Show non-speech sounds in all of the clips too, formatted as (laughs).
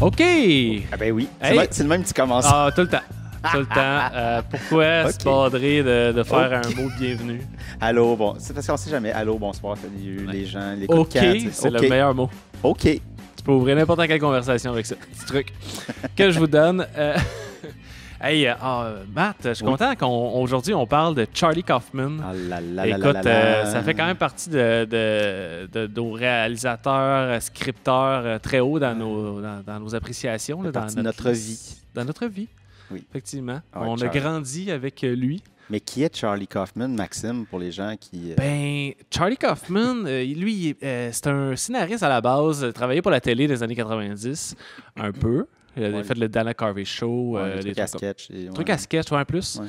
OK! Ah ben oui. C'est Hey. le même- C'est le même que tu commences. Ah, tout le temps. Tout le temps. (laughs) Euh, pourquoi Ok. se padrer de, de faire un mot de bienvenue? Allô, bon. C'est parce qu'on sait jamais. Allô, bonsoir, salut les gens. Les OK, c'est le meilleur mot. OK. Tu peux ouvrir n'importe quelle conversation avec ce petit truc (laughs) que je vous donne. Euh, hey, euh, ah, Matt, je suis Oui. content qu'aujourd'hui on, parle de Charlie Kaufman. Ah là là Écoute, là là euh, là. ça fait quand même partie de, de, de- de nos réalisateurs, euh, scripteurs euh, très haut dans nos, dans, dans nos appréciations. Là, dans notre vie. Dans notre vie. Oui. Effectivement. Ah on a grandi avec euh, lui. Mais qui est Charlie Kaufman, Maxime, pour les gens qui. euh, Ben, Charlie Kaufman, euh, lui, euh, c'est un scénariste à la base. Travaillé pour la télé des années 90, un peu. Il a Ouais. fait le Dana Carvey Show, ouais, euh, les des trucs à trucs comme- sketch. et- trucs ouais. à sketch, en plus.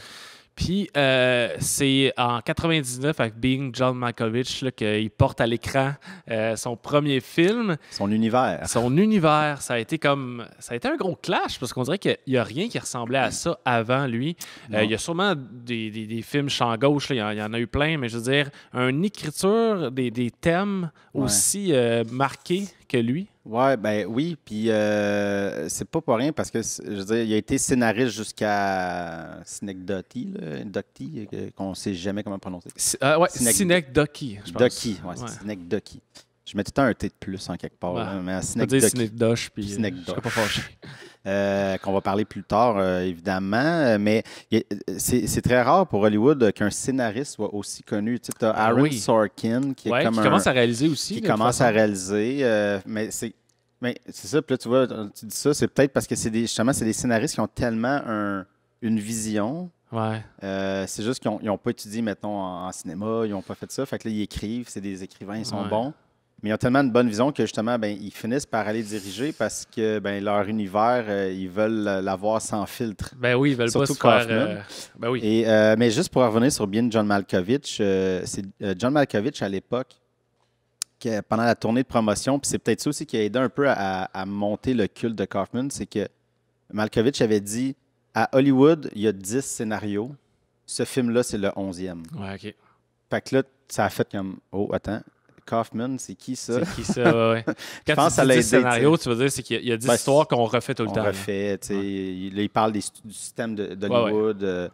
Puis, euh, c'est en 99, avec Being John Malkovich, qu'il porte à l'écran euh, son premier film. Son univers. Son univers, ça a été comme. Ça a été un gros clash parce qu'on dirait qu'il n'y a rien qui ressemblait à ça avant lui. Euh, il y a sûrement des, des- des films champ gauche, là, il y en- a eu plein, mais je veux dire, une écriture, des, des thèmes aussi marqués que lui. Ouais, ben oui, puis euh, c'est pas pour rien parce que, je veux dire, il a été scénariste jusqu'à Synecdoche, Doty, euh, qu'on sait jamais comment prononcer. Euh, ouais, Synec- Synecdoche, je pense. Doki, ouais, Ouais. Synecdoche. Je mets tout le temps un T de plus en quelque part, Ouais. là, mais Synecdoche, Synecdoche, puis euh, Synecdoche. je serais pas fâché. Euh, qu'on va parler plus tard, euh, évidemment, euh, mais c'est très rare pour Hollywood qu'un scénariste soit aussi connu. Tu as Ah Aaron oui. Sorkin, qui est Ouais, comme qui un- commence à réaliser aussi. qui commence façon. à réaliser. euh, mais c'est mais c'est ça, puis là, tu vois, tu dis ça, c'est peut-être parce que c'est des, justement, c'est des scénaristes qui ont tellement un- une vision. Ouais. euh, c'est juste qu'ils n'ont pas étudié, mettons, en, en cinéma, ils n'ont pas fait ça. Fait que là, ils écrivent, c'est des écrivains, ils sont Ouais. bons. Mais ils ont tellement une bonne vision que justement, ben, ils finissent par aller diriger parce que ben, leur univers, euh, ils veulent l'avoir sans filtre. Ben oui, ils veulent Surtout pas se faire. Euh, Ben oui. Et, euh, mais juste pour revenir sur bien John Malkovich, c'est John Malkovich à l'époque, que pendant la tournée de promotion, puis c'est peut-être ça aussi qui a aidé un peu à, à monter le culte de Kaufman, c'est que Malkovich avait dit à Hollywood, il y a 10 scénarios. Ce film-là, c'est le 11e. Ouais, OK. Fait que là, ça a fait comme Oh, attends, Kaufman, c'est qui ça? C'est qui ça? ouais, ouais. (laughs) Quand pense tu dis l'a 10 aidé, scénarios, tu veux dire, c'est qu'il y a- il y a 10 Ben, histoires qu'on refait tout le On temps. là. refait, tu sais, Ouais. il, là, il parle des du système de- d'Hollywood. euh,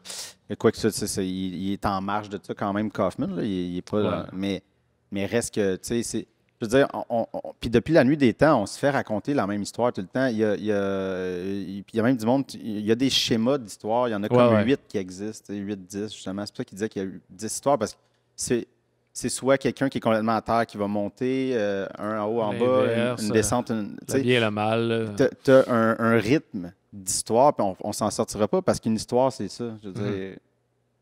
quoi que ça, ça, il, il est en marge de ça quand même, Kaufman. là, il, il est pas, Ouais. mais, mais reste que, tu sais. Je veux dire, on- on- puis depuis la nuit des temps, on se fait raconter la même histoire tout le temps. Il y a, il y a, il y a même du monde, il y a des schémas d'histoire. Il y en a comme Ouais, ouais. 8 qui existent, 8-10 justement. C'est pour ça qu'il disait qu'il y a eu 10 histoires parce que c'est. C'est soit quelqu'un qui est complètement à terre qui va monter, euh, un en haut, en bas, une, euh, descente. une- tu Le bien le mal. T'as- T'as un, un rythme d'histoire, puis on, on s'en sortira pas parce qu'une histoire, c'est ça. Je veux Mhm. dire.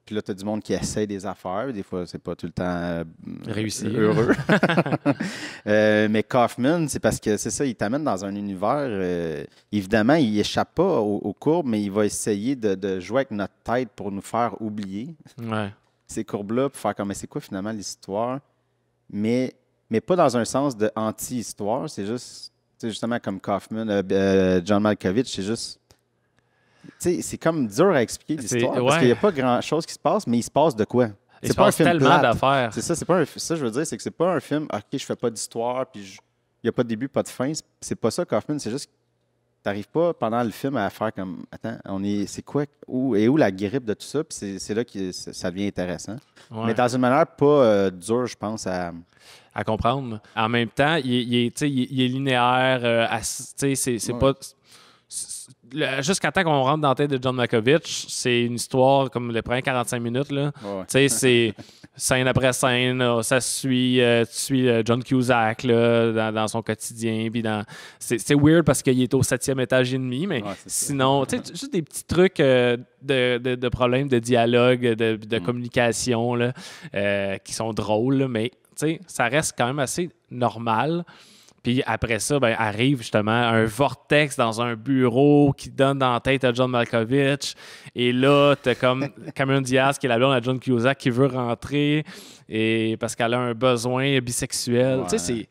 Puis là, t'as du monde qui essaie des affaires. Des fois, c'est pas tout le temps euh, Réussi. heureux. (laughs) (laughs) Euh, mais Kaufman, c'est parce que c'est ça, il t'amène dans un univers. euh, évidemment, il échappe pas aux, aux courbes, mais il va essayer de, de jouer avec notre tête pour nous faire oublier Ouais. Ces courbes-là, pour faire comme, mais c'est quoi finalement l'histoire? Mais, mais pas dans un sens de anti-histoire, c'est juste, tu sais, justement comme Kaufman, euh, euh, John Malkovich, c'est juste. Tu sais, c'est comme dur à expliquer l'histoire parce qu'il n'y a pas grand-chose qui se passe, mais il se passe de quoi? Il C'est se pas un passe film tellement d'affaires. C'est ça, c'est pas un, ça, je veux dire, c'est que c'est pas un film, OK, je fais pas d'histoire, puis il n'y a pas de début, pas de fin. C'est- pas ça, Kaufman, c'est juste t'arrives pas pendant le film à faire comme, attends, on est, c'est quoi, où, et où la grippe de tout ça, puis c'est- là que ça devient intéressant. Ouais. Mais dans une manière pas euh, dure, je pense, à. à comprendre. En même temps, il, est- il est, il est- il est linéaire. euh, c'est c'est Ouais. pas. Jusqu'à temps qu'on rentre dans la tête de John Malkovich, c'est une histoire comme les premières 45 minutes. Là. Ouais. Tu sais, c'est scène après scène, là, ça suit, euh, tu suis euh, John Cusack là, dans, dans son quotidien. Puis dans... c'est, weird parce qu'il est au septième étage et demi, mais Ouais, sinon, tu sais, juste des petits trucs euh, de, de, de problèmes de dialogue, de, de Mm. communication là, qui sont drôles, mais tu sais, ça reste quand même assez normal. Puis après ça, ben, arrive justement un vortex dans un bureau qui donne dans la tête à John Malkovich. Et là, t'as comme (laughs) Cameron Diaz, qui est la blonde à John Cusack, qui veut rentrer et parce qu'elle a un besoin bisexuel. Tu sais, c'est.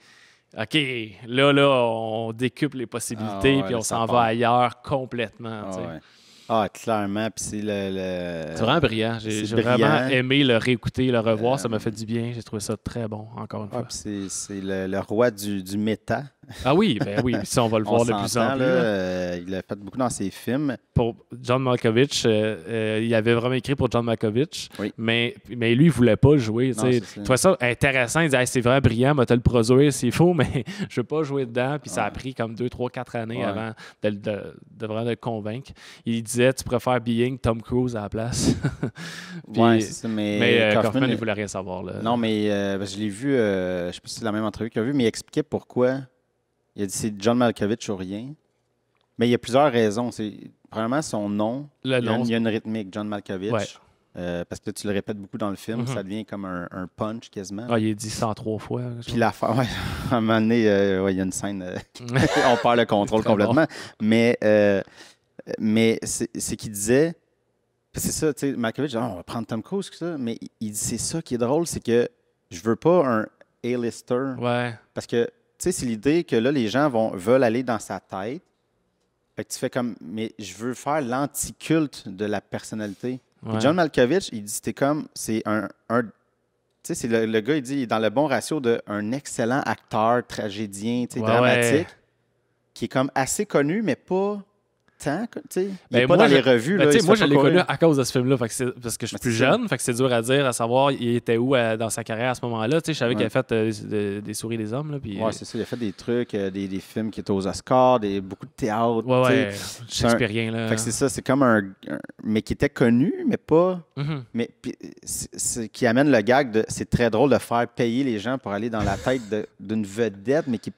OK, là, là, on décuple les possibilités, Ah ouais, puis on s'en va ailleurs complètement. Ah, ouais. Ah, clairement. Puis c'est le. le- C'est vraiment brillant. J'ai vraiment aimé le réécouter, le revoir. ça Euh, m'a fait du bien. J'ai trouvé ça très bon, encore une Ah, fois. puis c'est c'est le, le roi du, du méta Ah oui, ben oui, ça, on va le On voir de plus en plus. là, euh, il a fait beaucoup dans ses films. Pour John Malkovich, euh, euh, il avait vraiment écrit pour John Malkovich, Oui. mais, mais lui, il voulait pas jouer. tu vois ça intéressant, il disait Hey, c'est vraiment brillant, moi, te le produire, c'est faux, (laughs) mais je veux pas jouer dedans. Puis ça a pris comme 2, 3, 4 années Ouais. avant de, de- de vraiment le convaincre. Il disait Tu préfères Being Tom Cruise à la place. (laughs) Puis- ouais, c'est ça, mais, mais euh, Kaufman, Kaufman, il voulait rien savoir. Là. Non, mais que je l'ai vu, je sais pas si c'est la même entrevue qu'il a vu, mais il expliquait pourquoi. Il a dit c'est John Malkovich ou rien. Mais il y a plusieurs raisons. C'est premièrement son nom. Le Il y, a nom, il y a une rythmique, John Malkovich. Ouais. Euh, parce que tu le répètes beaucoup dans le film, Mhm. ça devient comme un, un punch quasiment. ah, il est dit 103 fois. Puis l'affaire, ouais, (laughs) à un moment donné, euh, ouais, il y a une scène, euh, (laughs) (laughs) on perd le contrôle complètement. Mais, mais c'est qu'il disait, puis c'est ça, tu sais, Malkovich, dit, Ah, on va prendre Tom Cruise, ça. Mais il- dit, c'est ça qui est drôle, c'est que je veux pas un A-lister. Ouais. Parce que, sais, c'est l'idée que là, les gens vont, veulent aller dans sa tête. Fait que tu fais comme, mais je veux faire l'anticulte de la personnalité. Ouais. John Malkovich, il dit, c'était comme, c'est un, un- tu sais, c'est le, le gars, il dit, il est dans le bon ratio d'un excellent acteur, tragédien, tu sais, Ouais, dramatique, ouais. qui est comme assez connu, mais pas tant, Ben, pas moi, dans les revues, Ben, là. moi, je l'ai connu à cause de ce film-là, parce que je suis Ben, plus jeune, fait que c'est dur à dire, à savoir il était où euh, dans sa carrière à ce moment-là. Je savais Ouais. qu'il avait fait euh, des, des souris des hommes. Là, puis, Ouais, c'est ça, il a fait des trucs, euh, des, des films qui étaient aux Oscars, des, beaucoup de théâtre, ouais, ouais, Shakespearien. Là. Fait que c'est ça, c'est comme un, un- Mais qui était connu, mais pas. Mhm. Mais c'est- qui amène le gag de. C'est très drôle de faire payer les gens pour aller dans la tête d'une vedette, mais qui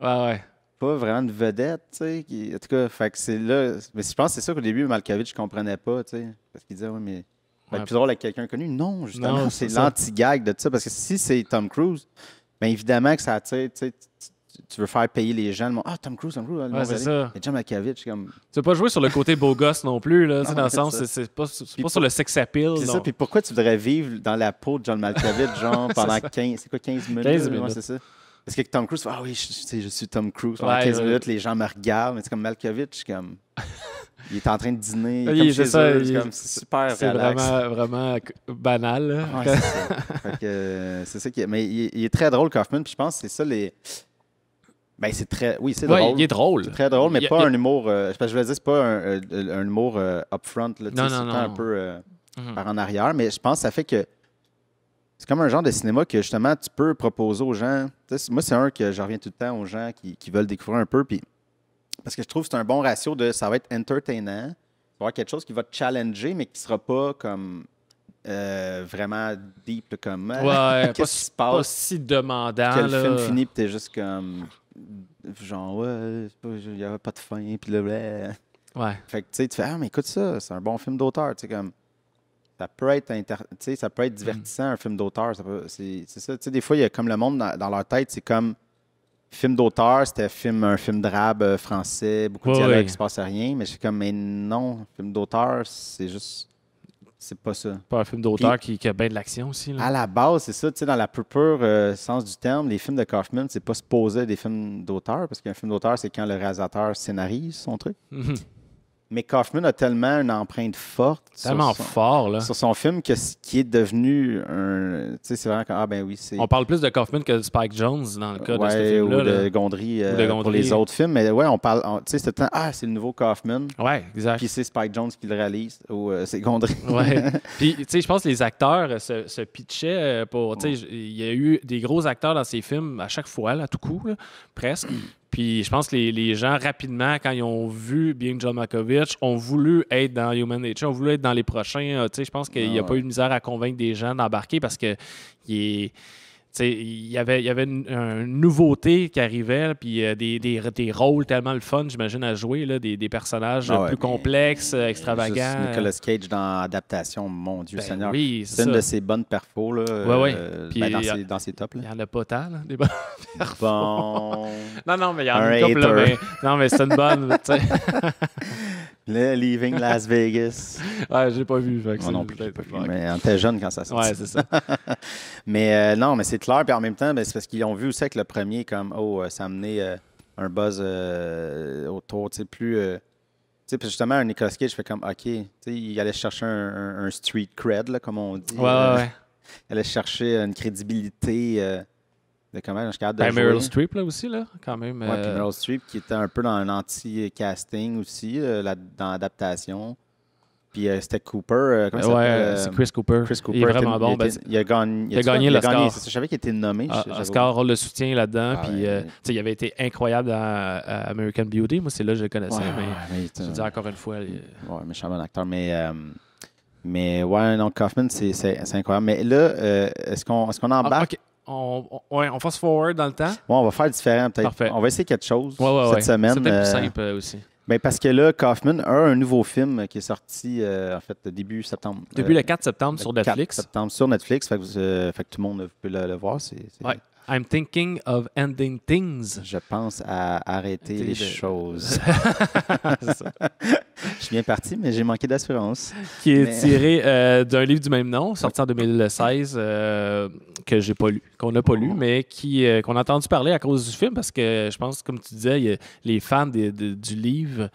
Ouais, ouais. Pas vraiment une vedette, tu sais. qui- En tout cas, fait que c'est là. Mais je pense que c'est ça qu'au début, Malkovich ne comprenait pas, tu sais. Parce qu'il disait, oui, mais. Ouais. être plus drôle avec quelqu'un connu. Non, justement, (laughs) c'est l'anti-gag de ça. Parce que si c'est Tom Cruise, bien évidemment que ça attire, tu sais. tu- veux faire payer les gens. Ah, Tom Cruise, Tom Cruise. Ouais, c'est ça. Mais John Malkovich, comme. Tu veux pas jouer sur le côté beau gosse non plus, là, Non, dans le sens, c'est pas, sur le sex appeal. C'est ça. Puis pourquoi tu voudrais vivre dans la peau de John Malkovich, (laughs) genre, pendant ça. 15, c'est quoi, 15 minutes? 15 là? Ouais, minutes. c'est ça. Parce que Tom Cruise, ah oui, je, je suis Tom Cruise. Pendant Ouais, 15 ouais. minutes, les gens me regardent. Mais c'est comme Malkovich, comme. (laughs) il est en train de dîner. Oui, comme chez ça, eux, il- comme super C'est vraiment, vraiment banal. là. Ouais, c'est ça. (laughs) Fait que, euh, c'est ça qui est- Mais il, il est très drôle, Kaufman. Puis je pense que c'est ça les. Ben, c'est très. Oui, c'est Ouais, drôle. il est drôle. C'est très drôle, mais a- pas a- un humour. euh, je veux dire, c'est pas un, euh, un humour euh, upfront. Là, Non, c'est non, un peu euh, Mhm. par en arrière. Mais je pense que ça fait que. C'est comme un genre de cinéma que justement tu peux proposer aux gens. Moi, c'est un que je reviens tout le temps aux gens qui, qui veulent découvrir un peu. Puis, parce que je trouve que c'est un bon ratio de ça va être entertainant. Ça va avoir quelque chose qui va te challenger, mais qui sera pas comme euh, vraiment deep, comme Ouais, (laughs) pas, qu'est-ce qui se pas passe? si demandant. que le là. film finit, puis t'es juste comme. Genre, ouais, pas- il n'y avait pas de fin, puis là. Ouais. Fait que tu sais, tu fais, ah, mais écoute ça, c'est un bon film d'auteur. Tu sais, comme. Ça peut être, inter- ça peut être divertissant, un film d'auteur. peut- C'est ça. Des fois, il y a comme le monde dans, dans leur tête, c'est comme. Film d'auteur, c'était film, un film drabe euh, français, beaucoup de dialogues, ouais. il se passe rien. Mais je suis comme, mais non, film d'auteur, c'est juste. C'est pas ça. Pas un film d'auteur qui, qui a bien de l'action aussi. Là. À la base, c'est ça, tu sais, dans la plus pure euh, sens du terme, les films de Kaufman, c'est pas supposé des films d'auteur, parce qu'un film d'auteur, c'est quand le réalisateur scénarise son truc. Mhm. Mais Kaufman a tellement une empreinte forte sur Tellement son, fort. Là. sur son film que ce qui est devenu un. Tu sais, c'est vraiment comme, ah ben oui, c'est. On parle plus de Kaufman que de Spike Jones dans le cas de ce film-là. ou là. de Gondry, euh, Ou de pour Gondry. les autres films. Mais ouais, on parle. Tu sais, c'était ah, c'est le nouveau Kaufman. Ouais, exact. Puis c'est Spike Jones qui le réalise. Ou euh, c'est Gondry. Ouais. (laughs) Puis, tu sais, je pense que les acteurs euh, se, se pitchaient euh, pour. Tu sais, il y a eu des gros acteurs dans ces films à chaque fois, là, tout coup, là, presque. Puis, je pense que les, les gens, rapidement, quand ils ont vu Being John Malkovich, ont voulu être dans Human Nature, ont voulu être dans les prochains. euh, Tu sais, je pense qu'il n'y a Ah pas eu de misère à convaincre des gens d'embarquer parce que il est. il y avait, il y avait une, une nouveauté qui arrivait, puis euh, des, des, des rôles tellement le fun, j'imagine, à jouer, là, des, des personnages Ah ouais, plus complexes, euh, extravagants. Nicolas Cage dans Adaptation, mon Dieu Ben Seigneur. oui, C'est une de ses bonnes perfos. Là, Ouais, ouais. euh, Puis ben, dans, y a- ses, dans ses tops. Il n'y en a pas tant, là, des bonnes Bon. (laughs) Non, non, mais il y en Un a une couple, là, mais, non, mais c'est une bonne. (laughs) le Leaving Las Vegas. (laughs) Ouais, j'ai pas vu. fait que Moi non plus. pas vu, Mais on était jeune quand ça sortait. Ouais, c'est ça. (laughs) Mais euh, non, mais c'est clair. Puis en même temps, ben, c'est parce qu'ils ont vu aussi avec le premier, comme, oh, euh, ça a amené euh, un buzz euh, autour, tu sais, plus. euh, tu sais, puis justement, un Nicolas Cage, je fais comme, OK, tu sais, il allait chercher un, un- un street cred, là, comme on dit. Ouais, ouais, ouais. (laughs) Il allait chercher une crédibilité. Euh, de comment je suis capable de Ben, jouer. Meryl Streep, là aussi, là, quand même. Ouais, puis euh, Meryl Streep qui était un peu dans un anti-casting aussi, euh, là, dans l'adaptation. Puis euh, c'était Cooper. euh, comment ouais, euh, c'est Chris Cooper. Chris Cooper. Il est vraiment bon. Il, Ben, il a gagné, il a gagné il a gagné, Je savais qu'il était nommé. Ah, Oscar rôle de soutien là-dedans. Ah, puis, ouais. euh, tu sais, il avait été incroyable dans euh, American Beauty. Moi, c'est là que je le connaissais. Ouais, mais mais je c'est- dis encore une fois, il- Ouais, méchant bon acteur. Mais, euh, mais ouais, non, Kaufman, c'est incroyable. Mais là, euh, est-ce qu'on est qu'on Ah, embarque? On, on, ouais, on fast forward dans le temps. Bon, on va faire différent peut-être. Parfait. On va essayer quelque chose Ouais, ouais, cette ouais. semaine. C'est peut-être euh, plus simple euh, aussi. ben, parce que là, Kaufman a un nouveau film qui est sorti euh, en fait début septembre. Depuis Euh, le 4 septembre sur le 4 Netflix. septembre sur Netflix. Fait que, vous, euh, fait que tout le monde peut le, le voir. C'est, c'est- Ouais. I'm thinking of ending things. Je pense à arrêter les de- choses. (laughs) Je suis bien parti, mais j'ai manqué d'assurance. qui est Mais- tiré euh, (laughs) d'un livre du même nom, sorti en 2016, euh, que j'ai pas lu, qu'on n'a pas lu, Oh. mais qui euh, qu'on a entendu parler à cause du film, parce que je pense, comme tu disais, y a les fans de- du livre,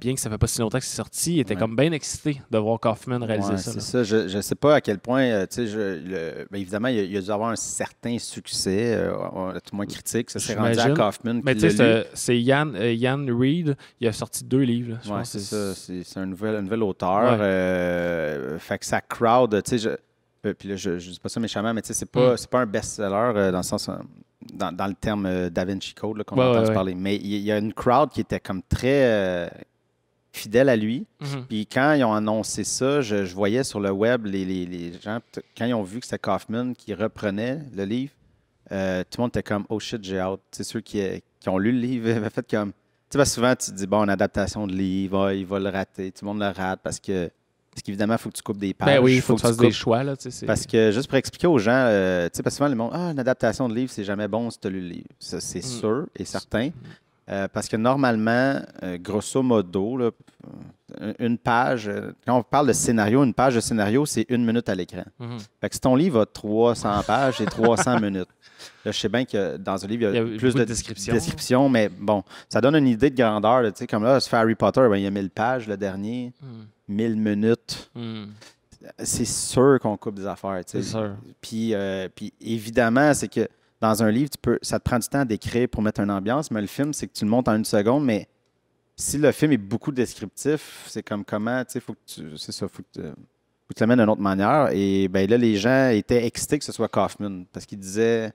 bien que ça fait pas si longtemps que c'est sorti, étaient Ouais. comme bien excités de voir Kaufman réaliser Ouais, ça. c'est ça. Je ne sais pas à quel point, je- le- ben, évidemment, il il a dû avoir un certain succès, euh, on- tout le moins critique. Ça s'est rendu à. Kaufman. Mais tu sais, c'est- Yann, euh, Yann Reed, il a sorti deux livres. Ouais, c'est ça. Un nouvel, un nouvel auteur. Ouais. euh, fait que sa crowd, tu sais, je, euh, puis là, je ne dis pas ça méchamment, mais tu sais, c'est pas, Mm. pas un best-seller euh, dans le sens, euh, dans, dans le terme euh, Da Vinci Code qu'on Ouais, a entendu parler. Mais il y, a une crowd qui était comme très euh, fidèle à lui. Mhm. Puis quand ils ont annoncé ça, je, je voyais sur le web les, les- les gens, quand ils ont vu que c'était Kaufman qui reprenait le livre, euh, tout le monde était comme Oh shit, j'ai hâte. Tu sais, ceux qui, qui ont lu le livre (laughs) avaient fait comme. Tu sais, souvent, tu te dis Bon, une adaptation de livre, ah, il va le rater. Tout le monde le rate parce que. Parce qu'évidemment, il faut que tu coupes des pages. Ben oui, il faut que tu fasses des choix. Là, c'est- Parce que juste pour expliquer aux gens, euh, tu sais, parce que souvent, le monde, ah, une adaptation de livre, c'est jamais bon si tu as lu le livre. Ça, c'est Mm. sûr et certain. Euh, parce que normalement, euh, grosso modo, là, une page, quand on parle de scénario, une page de scénario, c'est une minute à l'écran. Mhm. Fait que si ton livre a 300 pages, c'est 300 (laughs) minutes. Là, je sais bien que dans un livre, il y a, Il y a plus de, de descriptions. mais bon, ça donne une idée de grandeur. là, comme là, se fait Harry Potter, ben, il y a 1000 pages, le dernier, Mhm. 1000 minutes. Mhm. C'est sûr qu'on coupe des affaires. C'est sûr. Puis, euh, puis évidemment, c'est que dans un livre, tu peux, ça te prend du temps d'écrire pour mettre une ambiance, mais le film, c'est que tu le montes en une seconde, mais si le film est beaucoup descriptif, c'est comme comment, tu sais, faut que tu, c'est ça, faut que tu, faut que tu l'amènes d'une autre manière. Et ben là, les gens étaient excités que ce soit Kaufman, parce qu'ils disaient,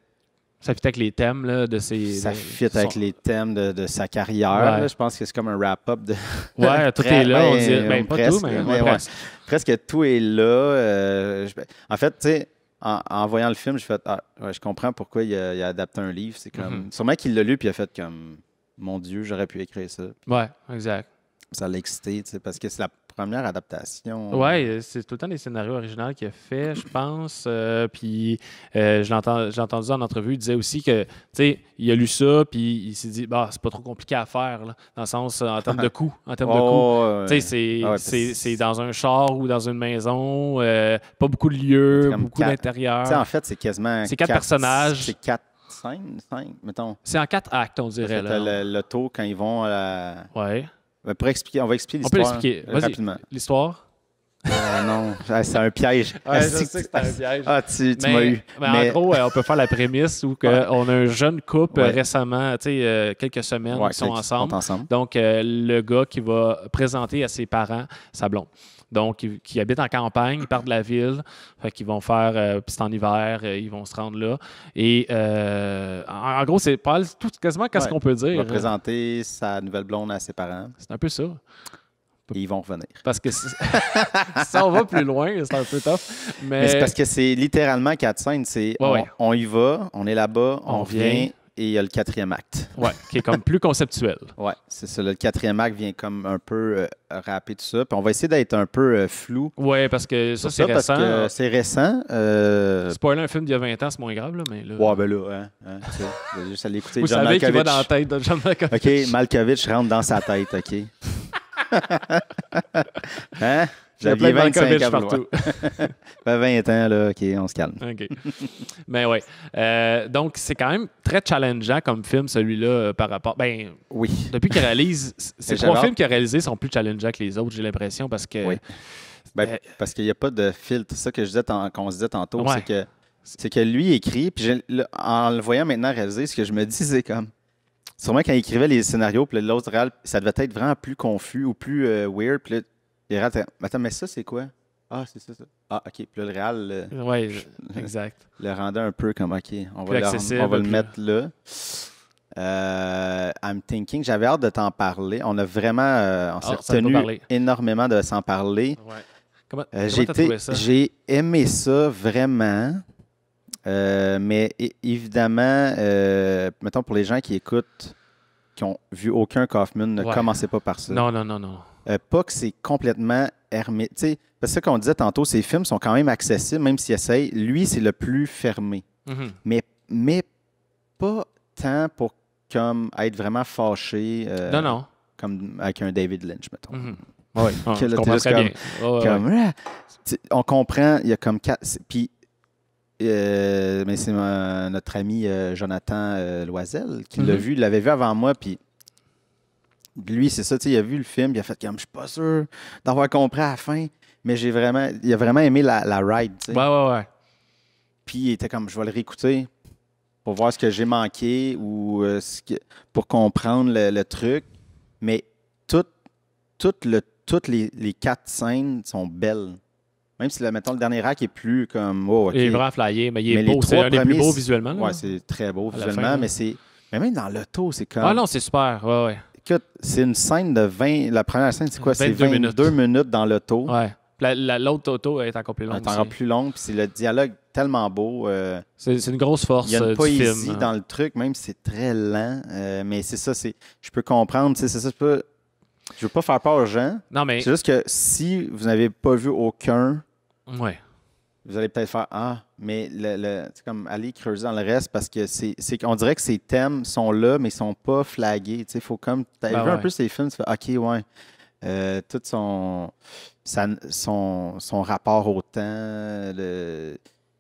Ça fit avec les thèmes là, de ces. ça de- fit avec son- les thèmes de, de sa carrière. Ouais. là. Je pense que c'est comme un wrap-up de Ouais, (laughs) tout est là. on ben, dirait. Ben, pas presque, tout, mais, mais ouais, presque. presque tout est là. euh, je- en fait, tu sais, en, en voyant le film, j'ai fait ah, ouais, je comprends pourquoi il a, il a adapté un livre. C'est comme Mhm. sûrement qu'il l'a lu puis il a fait comme mon Dieu, j'aurais pu écrire ça. Ouais, exact. Ça l'a excité, tu sais, parce que c'est la première adaptation. Ouais, euh, c'est tout le temps des scénarios originaux qu'il a fait, je pense. Euh, puis euh, j'ai entendu en entrevue, il disait aussi que, tu sais, il a lu ça, puis il s'est dit, bah, c'est pas trop compliqué à faire, là, dans le sens, euh, en termes de (laughs) coût. En termes de coût. Oh, ouais. Tu sais, c'est, Ah c'est, dans un char ou dans une maison, euh, pas beaucoup de lieux, beaucoup d'intérieur. En fait, c'est quasiment. C'est quatre personnages. C'est quatre, cinq, cinq, mettons. C'est en quatre actes, on dirait. Là. le- l'auto, quand ils vont à la- Ouais. Ben, Pour expliquer, on va expliquer On peut l'histoire. l'expliquer. euh. Rapidement. L'histoire? Euh, non, Ah, c'est un piège. Asti que- piège. Ah, tu, m'as eu. mais Mais- en gros, euh, on peut faire la prémisse où Ouais. on a un jeune couple Ouais. récemment, tu sais, quelques semaines, qui sont ensemble. ensemble. Donc, euh, le gars qui va présenter à ses parents sa blonde. Donc, il- qui habite en campagne, il part de la ville. Fait qu'ils vont faire, euh, puis c'est en hiver, euh, ils vont se rendre là. Et euh, en, en gros, c'est pas tout, quasiment qu'est-ce Ouais. qu'on peut Il dire. va présenter sa nouvelle blonde à ses parents C'est un peu ça. et ils vont revenir. Parce que si, (laughs) si on va plus loin, c'est un peu tough. Mais, Mais c'est parce que c'est littéralement quatre scènes. C'est Ouais, on, ouais. on y va, on est là-bas, on, On vient vient. Et il y a le quatrième acte. ouais, qui est comme plus conceptuel. (laughs) Ouais, c'est ça. Le quatrième acte vient comme un peu euh, rapper tout ça. Puis on va essayer d'être un peu euh, flou. Ouais, parce que ça, c'est récent. c'est récent. Euh, Spoiler un film d'il y a 20 ans, c'est moins grave, là, mais là. Ouais, ben là, hein, hein, tu sais, juste à l'écouter. vous John savez qu'il va dans la tête de John Malkovich. OK, Malkovich rentre dans sa tête, OK. (laughs) hein? J'avais plein de 25 Malkovich à vouloir. partout. Ça (laughs) fait 20 ans, là, OK, on se calme. OK. Mais (laughs) ouais. Euh, donc, c'est quand même très challengeant comme film, celui-là, euh, par rapport. Ben, Oui. depuis qu'il réalise, (laughs) ces trois films qu'il a réalisés sont plus challengeants que les autres, j'ai l'impression, parce que. Oui. Ben, Euh, parce qu'il n'y a pas de filtre. C'est ça que je disais qu'on se disait tantôt, Ouais. c'est que C'est que lui écrit, puis je- en le voyant maintenant réaliser, ce que je me dis, c'est comme. Sûrement quand il écrivait les scénarios, puis l'autre ça devait être vraiment plus confus ou plus euh, weird. Puis réal Attends, mais ça, c'est quoi? Ah, c'est ça, ça. Ah, OK. Puis là, le réal euh, Ouais, (laughs) exact. le rendait un peu comme, OK, on va, le, accessible, on va le plus- mettre là. Euh, I'm thinking, j'avais hâte de t'en parler. On a vraiment, euh, on s'est Ah, peut retenu énormément de s'en parler. Ouais. Comment Euh, comment j'ai t'as été- trouvé ça? j'ai aimé ça vraiment. Euh, mais évidemment, mettons pour les gens qui écoutent, qui ont vu aucun Kaufman, ne Ouais. commencez pas par ça. Non, non, non, non. Euh, pas que c'est complètement hermétique. Parce que ce qu'on disait tantôt, ces films sont quand même accessibles, même s'ils essayent. Lui, c'est le plus fermé. Mhm. Mais, mais pas tant pour comme être vraiment fâché, euh, non, non. comme avec un David Lynch, mettons. Ah, je comprends très comme- bien. Ouais, comme, on comprend, il y a comme quatre. Puis, euh, mais c'est notre ami euh, Jonathan Loisel qui l'a Mhm. vu, il l'avait vu avant moi, puis lui, c'est ça, tu sais, il a vu le film, il a fait comme, je suis pas sûr d'avoir compris à la fin, mais j'ai vraiment, il a vraiment aimé la, la ride, tu sais. Ouais, ouais, ouais. Puis il était comme, je vais le réécouter pour voir ce que j'ai manqué ou euh, ce que- pour comprendre le, le truc. Mais tout, tout le, toutes les, les quatre scènes sont belles. Même si, là, mettons, le dernier acte est plus comme, oh, OK. Il est vraiment flyé, mais il est Mais beau. C'est un des plus beaux visuellement. Ouais, c'est très beau À visuellement, fin, mais c'est. Mais même dans l'auto, c'est comme. Ah non, c'est super. Ouais, ouais. Écoute, c'est une scène de 20. La première scène, c'est quoi? C'est 22 minutes. 22 minutes, dans l'auto. Ouais. La- la- L'autre auto est encore plus Elle longue. est encore plus longue, puis c'est le dialogue tellement beau. euh, C'est une grosse force Il y a euh, une du poésie film. dans le truc, même si c'est très lent. euh, mais c'est ça, c'est. Je peux comprendre, c'est ça, c'est pas. Je veux pas faire peur aux gens. Non, mais. C'est juste que si vous n'avez pas vu aucun, Ouais. Vous allez peut-être faire Ah, mais le, le- c'est comme aller creuser dans le reste parce que c'est, c'est qu'on dirait que ces thèmes sont là, mais ils sont pas flagués. Tu sais, faut comme. Tu Ben vu un peu ces films, tu fais OK, ouais. Euh, tout son, sa- son, son rapport au temps, le-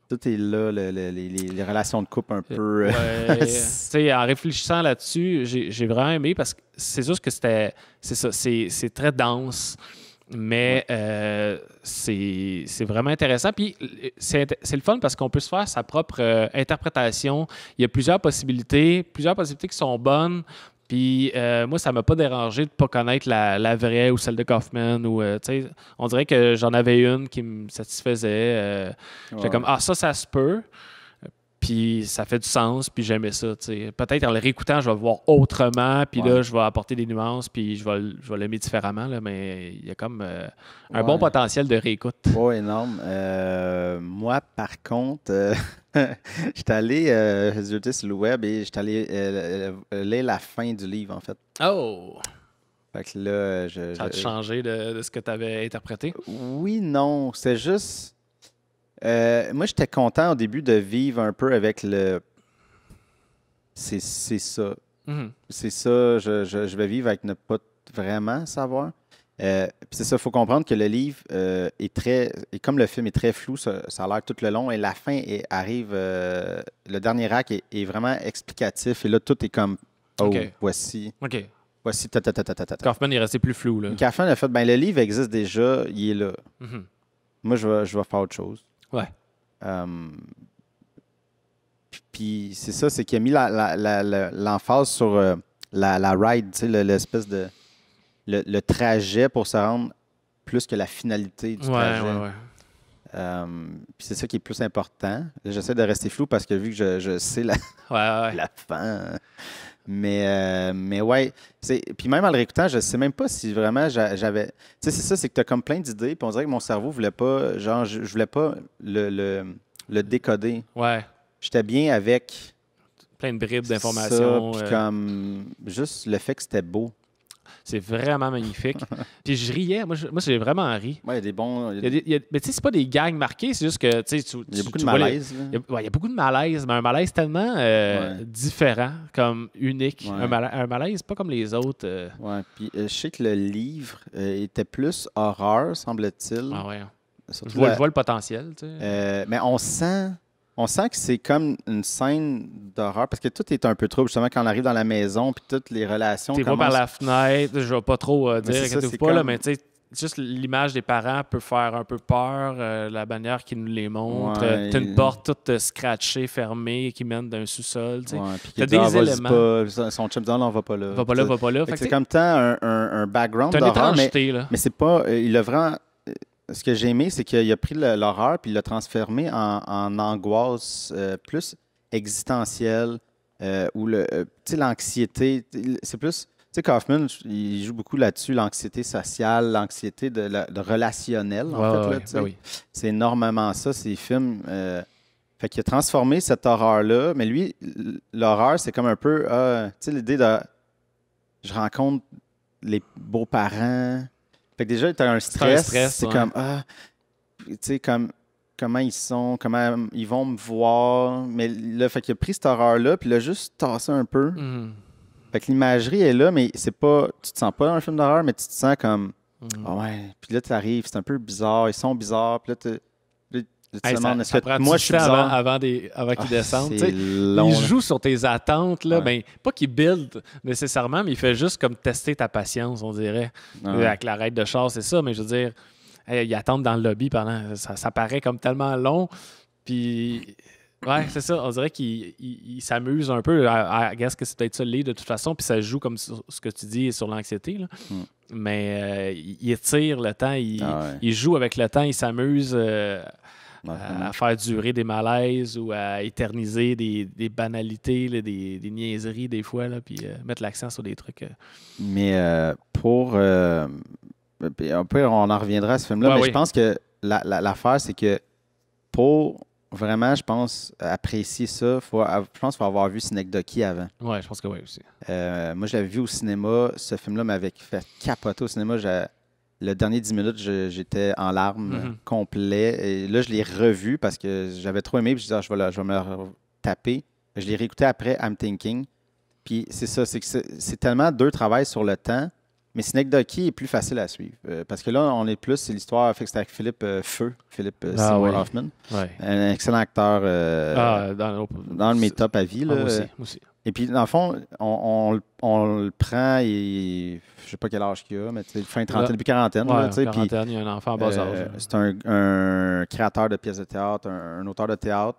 tout est là, le- le- les, relations de couple un peu. euh, Ouais. (laughs) en réfléchissant là-dessus, j'ai j'ai vraiment aimé parce que c'est juste que c'était. C'est ça, c'est c'est très dense. Mais euh, c'est vraiment intéressant. Puis c'est le fun parce qu'on peut se faire sa propre euh, interprétation. Il y a plusieurs possibilités, plusieurs possibilités qui sont bonnes. Puis euh, moi, ça m'a pas dérangé de pas connaître la, la vraie ou celle de Kaufman. Ou, on dirait que j'en avais une qui me satisfaisait. J'étais Ouais. comme, ah, ça, ça se peut. Puis ça fait du sens, puis j'aimais ça. Peut-être en le réécoutant, je vais le voir autrement, puis là, je vais apporter des nuances, puis je vais, le- je vais l'aimer différemment. Là, mais il y a comme euh, un Ouais. bon potentiel de réécoute. Pas énorme. Euh, moi, par contre, euh, (laughs) j'étais allé sur le web et j'étais allé lire la fin du livre, en fait. Oh! Fait que là, je. Ça a je- changé de, de ce que tu avais interprété? Oui, non. C'est juste. Euh, moi, j'étais content au début de vivre un peu avec le. C'est ça. Mhm. C'est ça. Je, je- je vais vivre avec ne pas vraiment savoir. Euh, c'est ça, il faut comprendre que le livre euh, est très. Et comme le film est très flou, ça, ça a l'air tout le long, et la fin est- arrive. le dernier acte est, est vraiment explicatif, et là, tout est comme. Oh, voici. OK. Voici. Ta, ta, ta, ta, ta, ta, ta. Kaufman est resté plus flou. Là. Elle a fait ben, le livre existe déjà, il est là. Mhm. Moi, je vais, je vais faire autre chose. Ouais. Euh, puis- c'est ça, c'est qu'il a mis la- la- la- la- l'emphase sur euh, la, ride, tu sais, le- l'espèce de. Le, le trajet pour se rendre plus que la finalité du Ouais, trajet. ouais, ouais. Euh, puis c'est ça qui est plus important. J'essaie de rester flou parce que vu que je, je sais la, Ouais, ouais, ouais. la fin. Mais, euh, mais ouais. Puis même en le réécoutant, je sais même pas si vraiment j'a- j'avais. Tu sais, c'est ça, c'est que tu as comme plein d'idées. Puis on dirait que mon cerveau voulait pas. Genre, je, voulais pas le, le, le décoder. Ouais. J'étais bien avec. Plein de bribes d'informations. Puis euh, comme. Juste le fait que c'était beau. C'est vraiment magnifique. (laughs) Puis je riais. Moi, j'ai vraiment ri. Ouais, il y a des bons. Il Il y y a, a des- il y a- mais tu sais, c'est pas des gags marqués, c'est juste que tu sais, tu, il y a beaucoup de les- malaise. Il y, a, ouais, il y a beaucoup de malaise, mais un malaise tellement euh, Ouais. différent, comme unique. Un, mala- un malaise pas comme les autres. euh, Ouais, puis euh, je sais que le livre euh, était plus horreur, semble-t-il. ah ouais. Surtout Je, vois, la- je vois le potentiel. Tu sais. Mais on sent, on sent que c'est comme une scène d'horreur parce que tout est un peu trouble justement quand on arrive dans la maison puis toutes les relations tu vois commencent. par la fenêtre, je vais pas trop euh, dire, ça, pas, là, comme- mais tu sais, juste l'image des parents peut faire un peu peur, euh, la manière qu'ils nous les montrent. Ouais. T'as une porte toute euh, scratchée, fermée, qui mène d'un sous-sol. tu sais. Ouais, T'as des Ah, éléments. pas. Son- chum dit, Ah, non, on va pas là. Va pas là, va pas là. C'est comme tant un, un, un background d'horreur, mais, là. mais c'est pas. euh, Il a vraiment. Ce que j'ai aimé, c'est qu'il a pris l'horreur puis il l'a transformé en, en angoisse euh, plus existentielle euh, ou le, euh, l'anxiété. C'est plus. Tu sais, Kaufman, il joue beaucoup là-dessus, l'anxiété sociale, l'anxiété de, la- de relationnel, en fait. là, ben oui. C'est énormément ça, ces films. euh, fait qu'il a transformé cette horreur-là. Mais lui, l'horreur, c'est comme un peu, ah, tu sais, l'idée de. Je rencontre les beaux-parents. Fait que déjà, tu as un stress. stress, C'est ouais. comme, ah, tu sais, comme. Comment ils sont, comment ils vont me voir. Mais là, fait qu'il a pris cette horreur-là, puis il a juste tassé un peu. Mhm. Fait que l'imagerie est là, mais c'est pas. Tu te sens pas dans un film d'horreur, mais tu te sens comme. Mhm. Ah ouais. Puis là, tu arrives, c'est un peu bizarre. Ils sont bizarres. Puis là, demandes, ça, ça moi, je suis avant, avant, des- avant qu'ils Ah, descendent. long. il joue sur tes attentes, là, Ouais. ben, pas qu'il build nécessairement, mais il fait juste comme tester ta patience, on dirait. Euh, Avec la raide de char, c'est ça, mais je veux dire, hey, ils attendent dans le lobby pendant. Ça, ça paraît comme tellement long. Puis, ouais, c'est ça. On dirait qu'il il- il s'amuse un peu. I guess que c'est peut-être ça le de toute façon. Puis ça joue comme sur ce que tu dis sur l'anxiété. là. Mm. Mais euh, il, il étire le temps. Il, Ah ouais. il joue avec le temps. Il s'amuse. euh, Ouais, à, à faire durer des malaises ou à éterniser des, des banalités, là, des, des niaiseries des fois, là, puis euh, mettre l'accent sur des trucs. euh. Mais euh, pour. euh, un peu, on en reviendra à ce film-là, Ouais, mais oui. je pense que la- la- l'affaire, c'est que pour vraiment, je pense, apprécier ça, faut, je pense qu'il faut avoir vu Synecdoche avant. Ouais, je pense que oui aussi. Moi, je l'avais vu au cinéma. Ce film-là m'avait fait capoter au cinéma. Le dernier 10 minutes, j'étais en larmes Mhm. complet. Et là, je l'ai revu parce que j'avais trop aimé. Puis je disais, ah, je, vais le- je vais me le taper. Je l'ai réécouté après I'm Thinking. Puis c'est ça, c'est que c'est c'est tellement deux travails sur le temps. Mais Synecdoche est plus facile à suivre. Euh, parce que là, on est plus, c'est l'histoire, fait que c'était avec Philippe euh, Feu, Philippe euh, Ah Seymour oui. Hoffman. Un excellent acteur ah, dans, dans mes top à vie. Ah, Là. moi aussi, moi aussi. Et puis, dans le fond, on, on le- on le prend et sais pas quel âge qu'il a, mais fin trentaine, début quarantaine. Ouais, il y a un enfant en bas euh, âge. c'est un, un créateur de pièces de théâtre, un, un auteur de théâtre.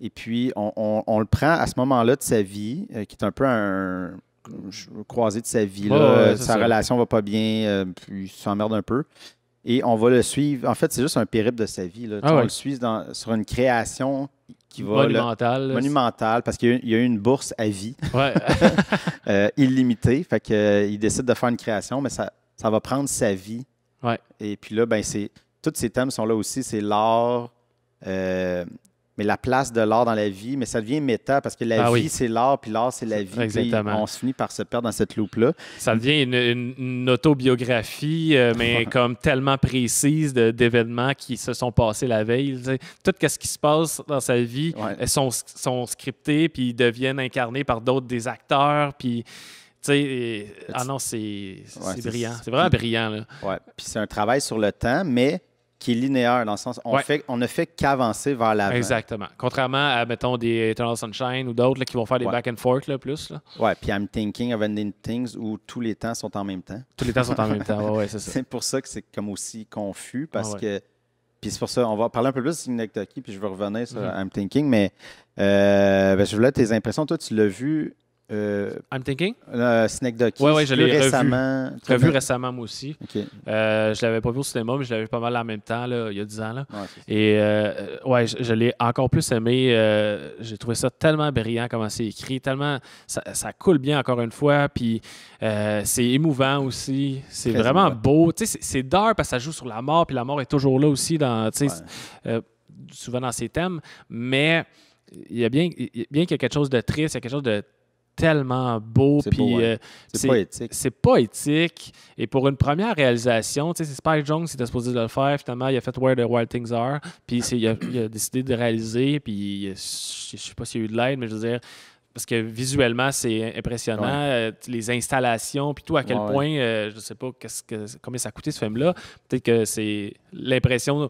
Et puis, on, on- on le prend à ce moment-là de sa vie, euh, qui est un peu un croisé de sa vie. là. Ouais, Euh, sa ça. relation va pas bien, euh, puis il s'emmerde un peu. Et on va le suivre. En fait, c'est juste un périple de sa vie. Là. Ah On le suit dans- sur une création qui va... le- Monumental. là, monumentale, parce qu'il y a eu- il y a une bourse à vie Ouais. (laughs) euh, illimité. Fait que, euh, il décide de faire une création, mais ça, ça va prendre sa vie. Ouais. Et puis là, ben, c'est, tous ces thèmes sont là aussi. C'est l'art, euh, mais la place de l'art dans la vie. Mais ça devient méta parce que la Ah vie, oui. c'est l'art, puis l'art, c'est la vie. Puis Exactement. on se finit par se perdre dans cette loupe-là. Ça devient une, une- une autobiographie, euh, mais comme tellement précise d'événements qui se sont passés la veille. Tout ce qui se passe dans sa vie Ouais. elles sont, sont scriptés, puis ils deviennent incarnés par d'autres des acteurs, puis... tu sais, et- ah non, c'est Ouais, brillant. C'est vraiment brillant. Là. Ouais. Puis c'est un travail sur le temps, mais qui est linéaire dans le sens on, Ouais. fait, on ne fait qu'avancer vers l'avant. Exactement. Contrairement à, mettons, des Eternal Sunshine ou d'autres qui vont faire des Ouais. back and forth là, plus. Là. Ouais, puis I'm thinking of ending things où tous les temps sont en même temps. Tous les temps sont en même temps. Ouais, ouais, c'est ça. (laughs) C'est pour ça que c'est comme aussi confus parce Ah ouais. que. Puis c'est pour ça, on va parler un peu plus de Synecdoche, puis je vais revenir sur Mhm. I'm Thinking, mais euh, ben, je voulais tes impressions. Toi, tu l'as vu, euh, I'm thinking? euh, Synecdoche, Ouais, ouais, je l'ai revu. récemment. Revu récemment, moi aussi. OK. Ouais, Euh, je l'avais pas vu au cinéma, mais je l'avais vu pas mal en même temps, là, il y a 10 ans. Là. ça. Et euh, ouais, je, je l'ai encore plus aimé. euh, J'ai trouvé ça tellement brillant comment c'est écrit, tellement ça, ça coule bien encore une fois. Puis euh, c'est émouvant aussi. C'est vraiment émouvant. beau. C'est- dark parce que ça joue sur la mort, puis la mort est toujours là aussi dans, Ouais. euh, souvent dans ses thèmes. Mais il y a bien, il y a bien qu'il y a quelque chose de triste, il y a quelque chose de tellement beau. C'est euh, C'est c'est- poétique. c'est poétique. Et pour une première réalisation, tu sais, c'est Spike Jones qui était supposé de le faire. Finalement, il a fait Where the Wild Things Are. Puis il a, il a décidé de réaliser. Puis je sais pas s'il y a eu de l'aide, mais je veux dire, parce que visuellement, c'est impressionnant. Ouais. Euh, les installations, puis tout, à quel Ouais, point, euh, je sais pas qu'est-ce que, combien ça a coûté ce film-là. Peut-être que c'est l'impression de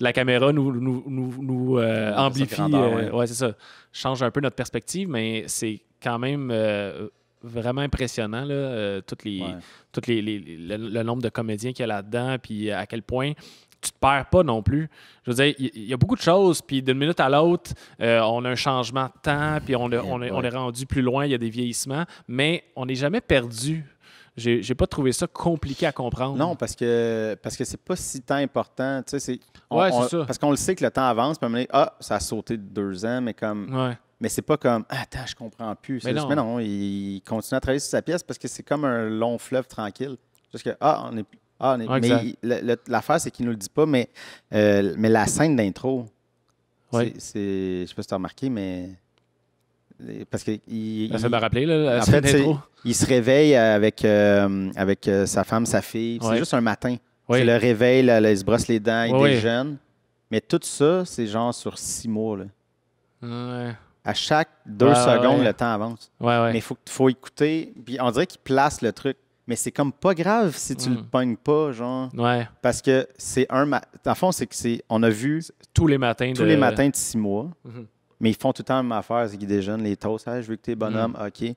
la caméra nous, nous, nous, nous, euh, amplifie. ouais, c'est ça. Change un peu notre perspective, mais c'est quand même euh, vraiment impressionnant, là, euh, toutes les, Ouais. toutes les, les- le, le nombre de comédiens qu'il y a là-dedans, puis à quel point tu te perds pas non plus. Je veux dire, il y, a beaucoup de choses, puis d'une minute à l'autre, euh, on a un changement de temps, puis on, a- on est, on est rendu plus loin, il y a des vieillissements, mais on n'est jamais perdu. J'ai j'ai pas trouvé ça compliqué à comprendre. Non, parce que parce que c'est pas si tant important. Tu sais, c'est, on- Ouais, c'est on- ça. Parce qu'on le sait que le temps avance, puis un moment donné, ah, ça a sauté de deux ans, mais comme. Ouais. Mais c'est pas comme Ah, attends, je comprends plus. Mais non. mais non, il continue à travailler sur sa pièce parce que c'est comme un long fleuve tranquille. Juste que ah, on est. Ah, on est- Ouais, mais l'affaire, c'est qu'il nous le dit pas, mais, euh, mais la scène d'intro, Ouais. c'est, je sais pas si tu as remarqué, mais. Parce que. il- Ça il- me rappeler, là, la en scène fait, il se réveille avec, euh, avec euh, sa femme, sa fille. C'est juste un matin. Oui. C'est le réveil, là, là, il se brosse les dents, il déjeune. Mais tout ça, c'est genre sur six mois. là. Ouais, À chaque deux Ouais, secondes, ouais. le temps avance. ouais. Mais il faut, faut écouter. Puis on dirait qu'il place le truc. Mais c'est comme pas grave si tu Mm. le pognes pas, genre. Parce que c'est un. ma- le fond, c'est que c'est. On a vu Tous les matins. tous de- les matins de six mois. Mhm. Mais ils font tout le temps la même affaire, c'est qu'ils déjeunent les toasts. Hey, je veux que t'es bonhomme, Mm. OK.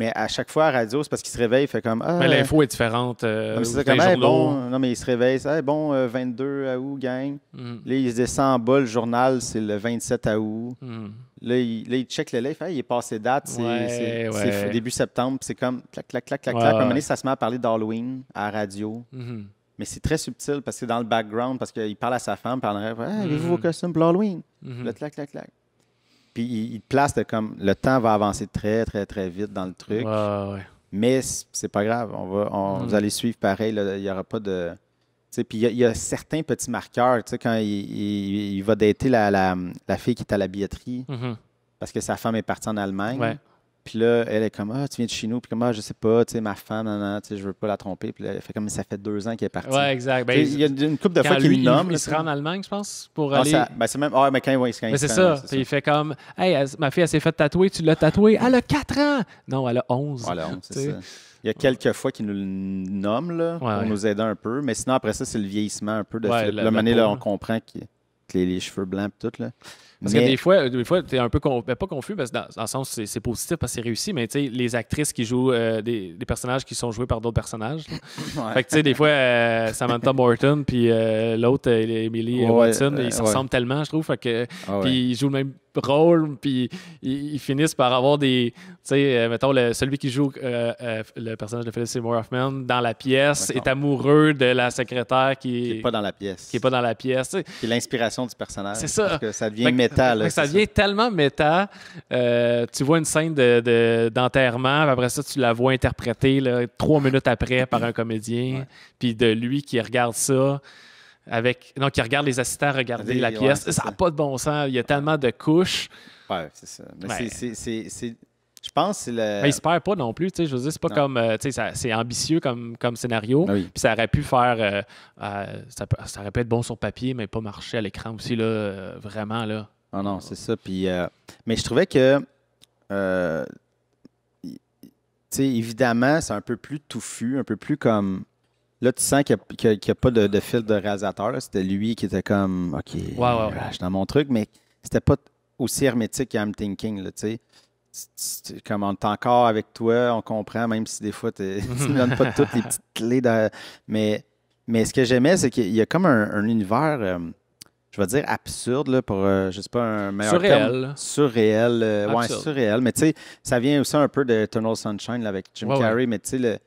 Mais à chaque fois à la radio, c'est parce qu'ils se réveillent, il fait comme. Ah, Mais l'info est différente. euh, non, mais c'est dans les comme, Hey, bon, non, mais ils se réveillent, c'est Hey, bon, euh, 22 août, gang? Mhm. Là, ils se descendent en bas, le journal, c'est le 27 août. Mhm. Là, il, là, il check le lait, il fait, Hey, il est passé date, c'est Ouais, c'est- ouais. c'est début septembre, c'est comme clac, clac, clac, clac, Ouais, clac. À un moment donné, ça se met à parler d'Halloween à radio. Mhm. Mais c'est très subtil parce que c'est dans le background, parce qu'il parle à sa femme, puis en arrière, avez-vous Mhm. vos costumes pour Halloween? Mhm. Le clac, clac, clac. Puis il, il te place de comme le temps va avancer très, très, très vite dans le truc. Ouais, ouais. Mais c'est pas grave. On va, on- Mm. Vous allez suivre pareil. Il n'y aura pas de. tu sais, Puis il y, a- il y a certains petits marqueurs. tu sais, Quand il, il- il va dater la, la, la fille qui est à la billetterie Mhm. parce que sa femme est partie en Allemagne. Ouais. Puis là, elle est comme Ah, tu viens de chez nous. Puis comme Ah, je sais pas, tu sais, ma femme, non, tu sais, je veux pas la tromper. Puis là, elle fait comme ça fait deux ans qu'elle est partie. Ouais, exact. Ben, il y a une couple de fois qu'il lui, il- nomme. il, là, se rend en Allemagne, je pense, pour Ah, aller. ça- ben, c'est même. Ah, mais quand il va, quand il se c'est ça. Puis il fait comme Hey, elle- ma fille, elle s'est fait tatouer, tu l'as tatouée? Elle a 4 ans. Non, elle a 11. Voilà, on- c'est Tu sais. ça. Il y a quelques fois qu'il nous le nomme là, pour ouais. nous aider un peu, mais sinon après ça, c'est le vieillissement un peu de Ouais, Philippe. la- Là, la là, on comprend qu'il- que les, les cheveux blancs et tout. Là. Parce Mais- que des fois, des fois tu es un peu con- ben, pas confus, parce que dans, dans le sens c'est c'est positif parce que c'est réussi, mais tu sais, les actrices qui jouent euh, des, des personnages qui sont joués par d'autres personnages. (laughs) Ouais. Fait que tu sais, des fois, euh, Samantha Morton puis euh, l'autre, euh, Emily Ouais, Watson, euh, ils se ressemblent tellement, je trouve. Fait que, Ah puis ils jouent le même rôle, puis ils, ils finissent par avoir des. Tu sais, euh, mettons, le- celui qui joue euh, euh, le personnage de Philip Seymour Hoffman dans la pièce est amoureux de la secrétaire qui qui est, n'est pas dans la pièce. qui est pas dans la pièce. est l'inspiration du personnage. C'est ça. Parce que ça devient Fait méta. Là, fait que ça devient tellement méta. Tu vois une scène de- de- d'enterrement, puis après ça, tu la vois interprétée là, trois minutes après par un comédien, Ouais. puis de lui qui regarde ça. Avec, non, qui regarde les assistants regarder la pièce. ça n'a pas de bon sens. Il y a tellement de couches. Ouais, c'est ça. Mais Ouais. c'est- Je pense que c'est le. Mais il se perd pas non plus. Je veux dire, c'est pas Non. comme. euh, tu sais, ça- c'est ambitieux comme, comme scénario. Oui. Puis ça aurait pu faire. euh, euh, ça, peut- ça aurait pu être bon sur papier, mais pas marcher à l'écran aussi, là, vraiment. Là. Ah non, c'est ça. Puis, mais je trouvais que, y- tu sais, évidemment, c'est un peu plus touffu, un peu plus comme. Là, tu sens qu'il n'y a, pas de, de fil de réalisateur. là. C'était lui qui était comme, OK, ouais, ouais. je suis dans mon truc, mais c'était pas aussi hermétique qu'Am Thinking, tu sais. Comme on est encore avec toi, on comprend, même si des fois (laughs) tu ne donnes pas toutes les petites clés. de- mais, mais ce que j'aimais, c'est qu'il y a comme un, un univers, euh, je vais dire absurde, là, pour, euh, je sais pas, un meilleur Surréel. terme. Surréel. euh, ouais, surréel. Mais tu sais, ça vient aussi un peu de Eternal Sunshine là, avec Jim. Carrey, mais tu sais, le-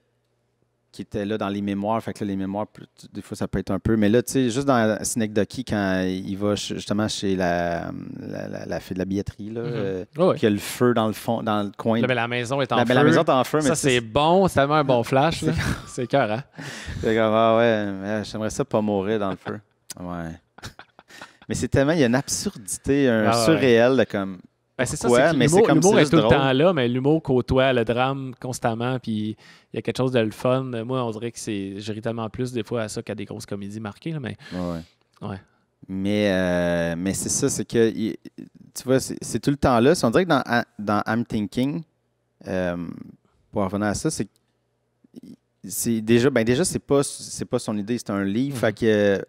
qui était là dans les mémoires. Fait que là, les mémoires, des fois, ça peut être un peu. Mais là, tu sais, juste dans Synecdoche, quand il va justement chez la, la, la- la fille de la billetterie, là, euh, ouais. qu'il y a le feu dans le fond, dans le coin. Là, ben, la maison est en feu. la maison est en feu, mais ça, c'est bon. C'est tellement un bon (laughs) flash. C'est (laughs) cœur, hein? (laughs) C'est comme, ah ouais, mais j'aimerais ça pas mourir dans le feu. Ouais. Mais c'est tellement, il y a une absurdité, un Ah ouais. surréel de comme. Ben, c'est ça, c'est l'humour l'humour est tout le temps là, mais l'humour côtoie le drame constamment, puis il y a quelque chose de le fun. Moi, on dirait que c'est, je ris tellement plus des fois à ça qu'à des grosses comédies marquées, là, mais Ouais. Ouais. Mais, euh, mais c'est ça, c'est que, tu vois, c'est tout le temps là. On dirait que dans, dans I'm Thinking, euh, pour revenir à ça, c'est c'est déjà, ben déjà, c'est pas, c'est pas son idée, c'est un livre. Mhm. Fait que, tu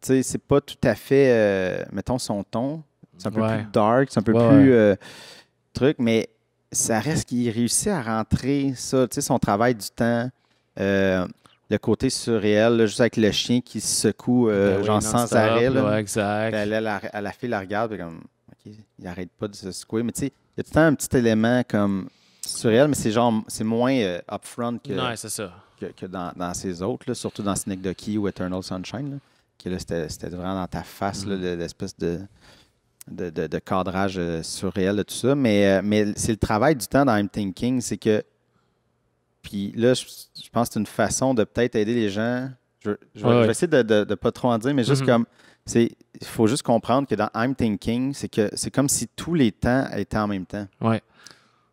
sais, c'est pas tout à fait, euh, mettons, son ton. C'est un peu Ouais. plus dark, c'est un peu Ouais, plus euh, truc, mais ça reste qu'il réussit à rentrer ça, tu sais, son travail du temps, euh, le côté surréel, là, juste avec le chien qui se secoue, euh, Ben oui, genre sans arrêt. là. ouais, exact. Elle, elle, la- elle, la fille la regarde, puis comme, OK, il arrête pas de se secouer. Mais tu sais, il y a tout le temps un petit élément comme surréel, mais c'est genre, c'est moins upfront que, Non, c'est ça. que, que dans, dans ces autres, là, surtout dans Snake Ducky ou Eternal Sunshine, là, que là, c'était c'était vraiment dans ta face, là, le- l'espèce de, de, de- de cadrage euh, surréel de tout ça. Mais, euh, mais c'est le travail du temps dans I'm Thinking, c'est que. Puis là, je, je pense que c'est une façon de peut-être aider les gens. Je, je vais, Ouais, je vais ouais. essayer de ne pas trop en dire, mais juste Mhm. comme. Il faut juste comprendre que dans I'm Thinking, c'est que c'est comme si tous les temps étaient en même temps. Ouais.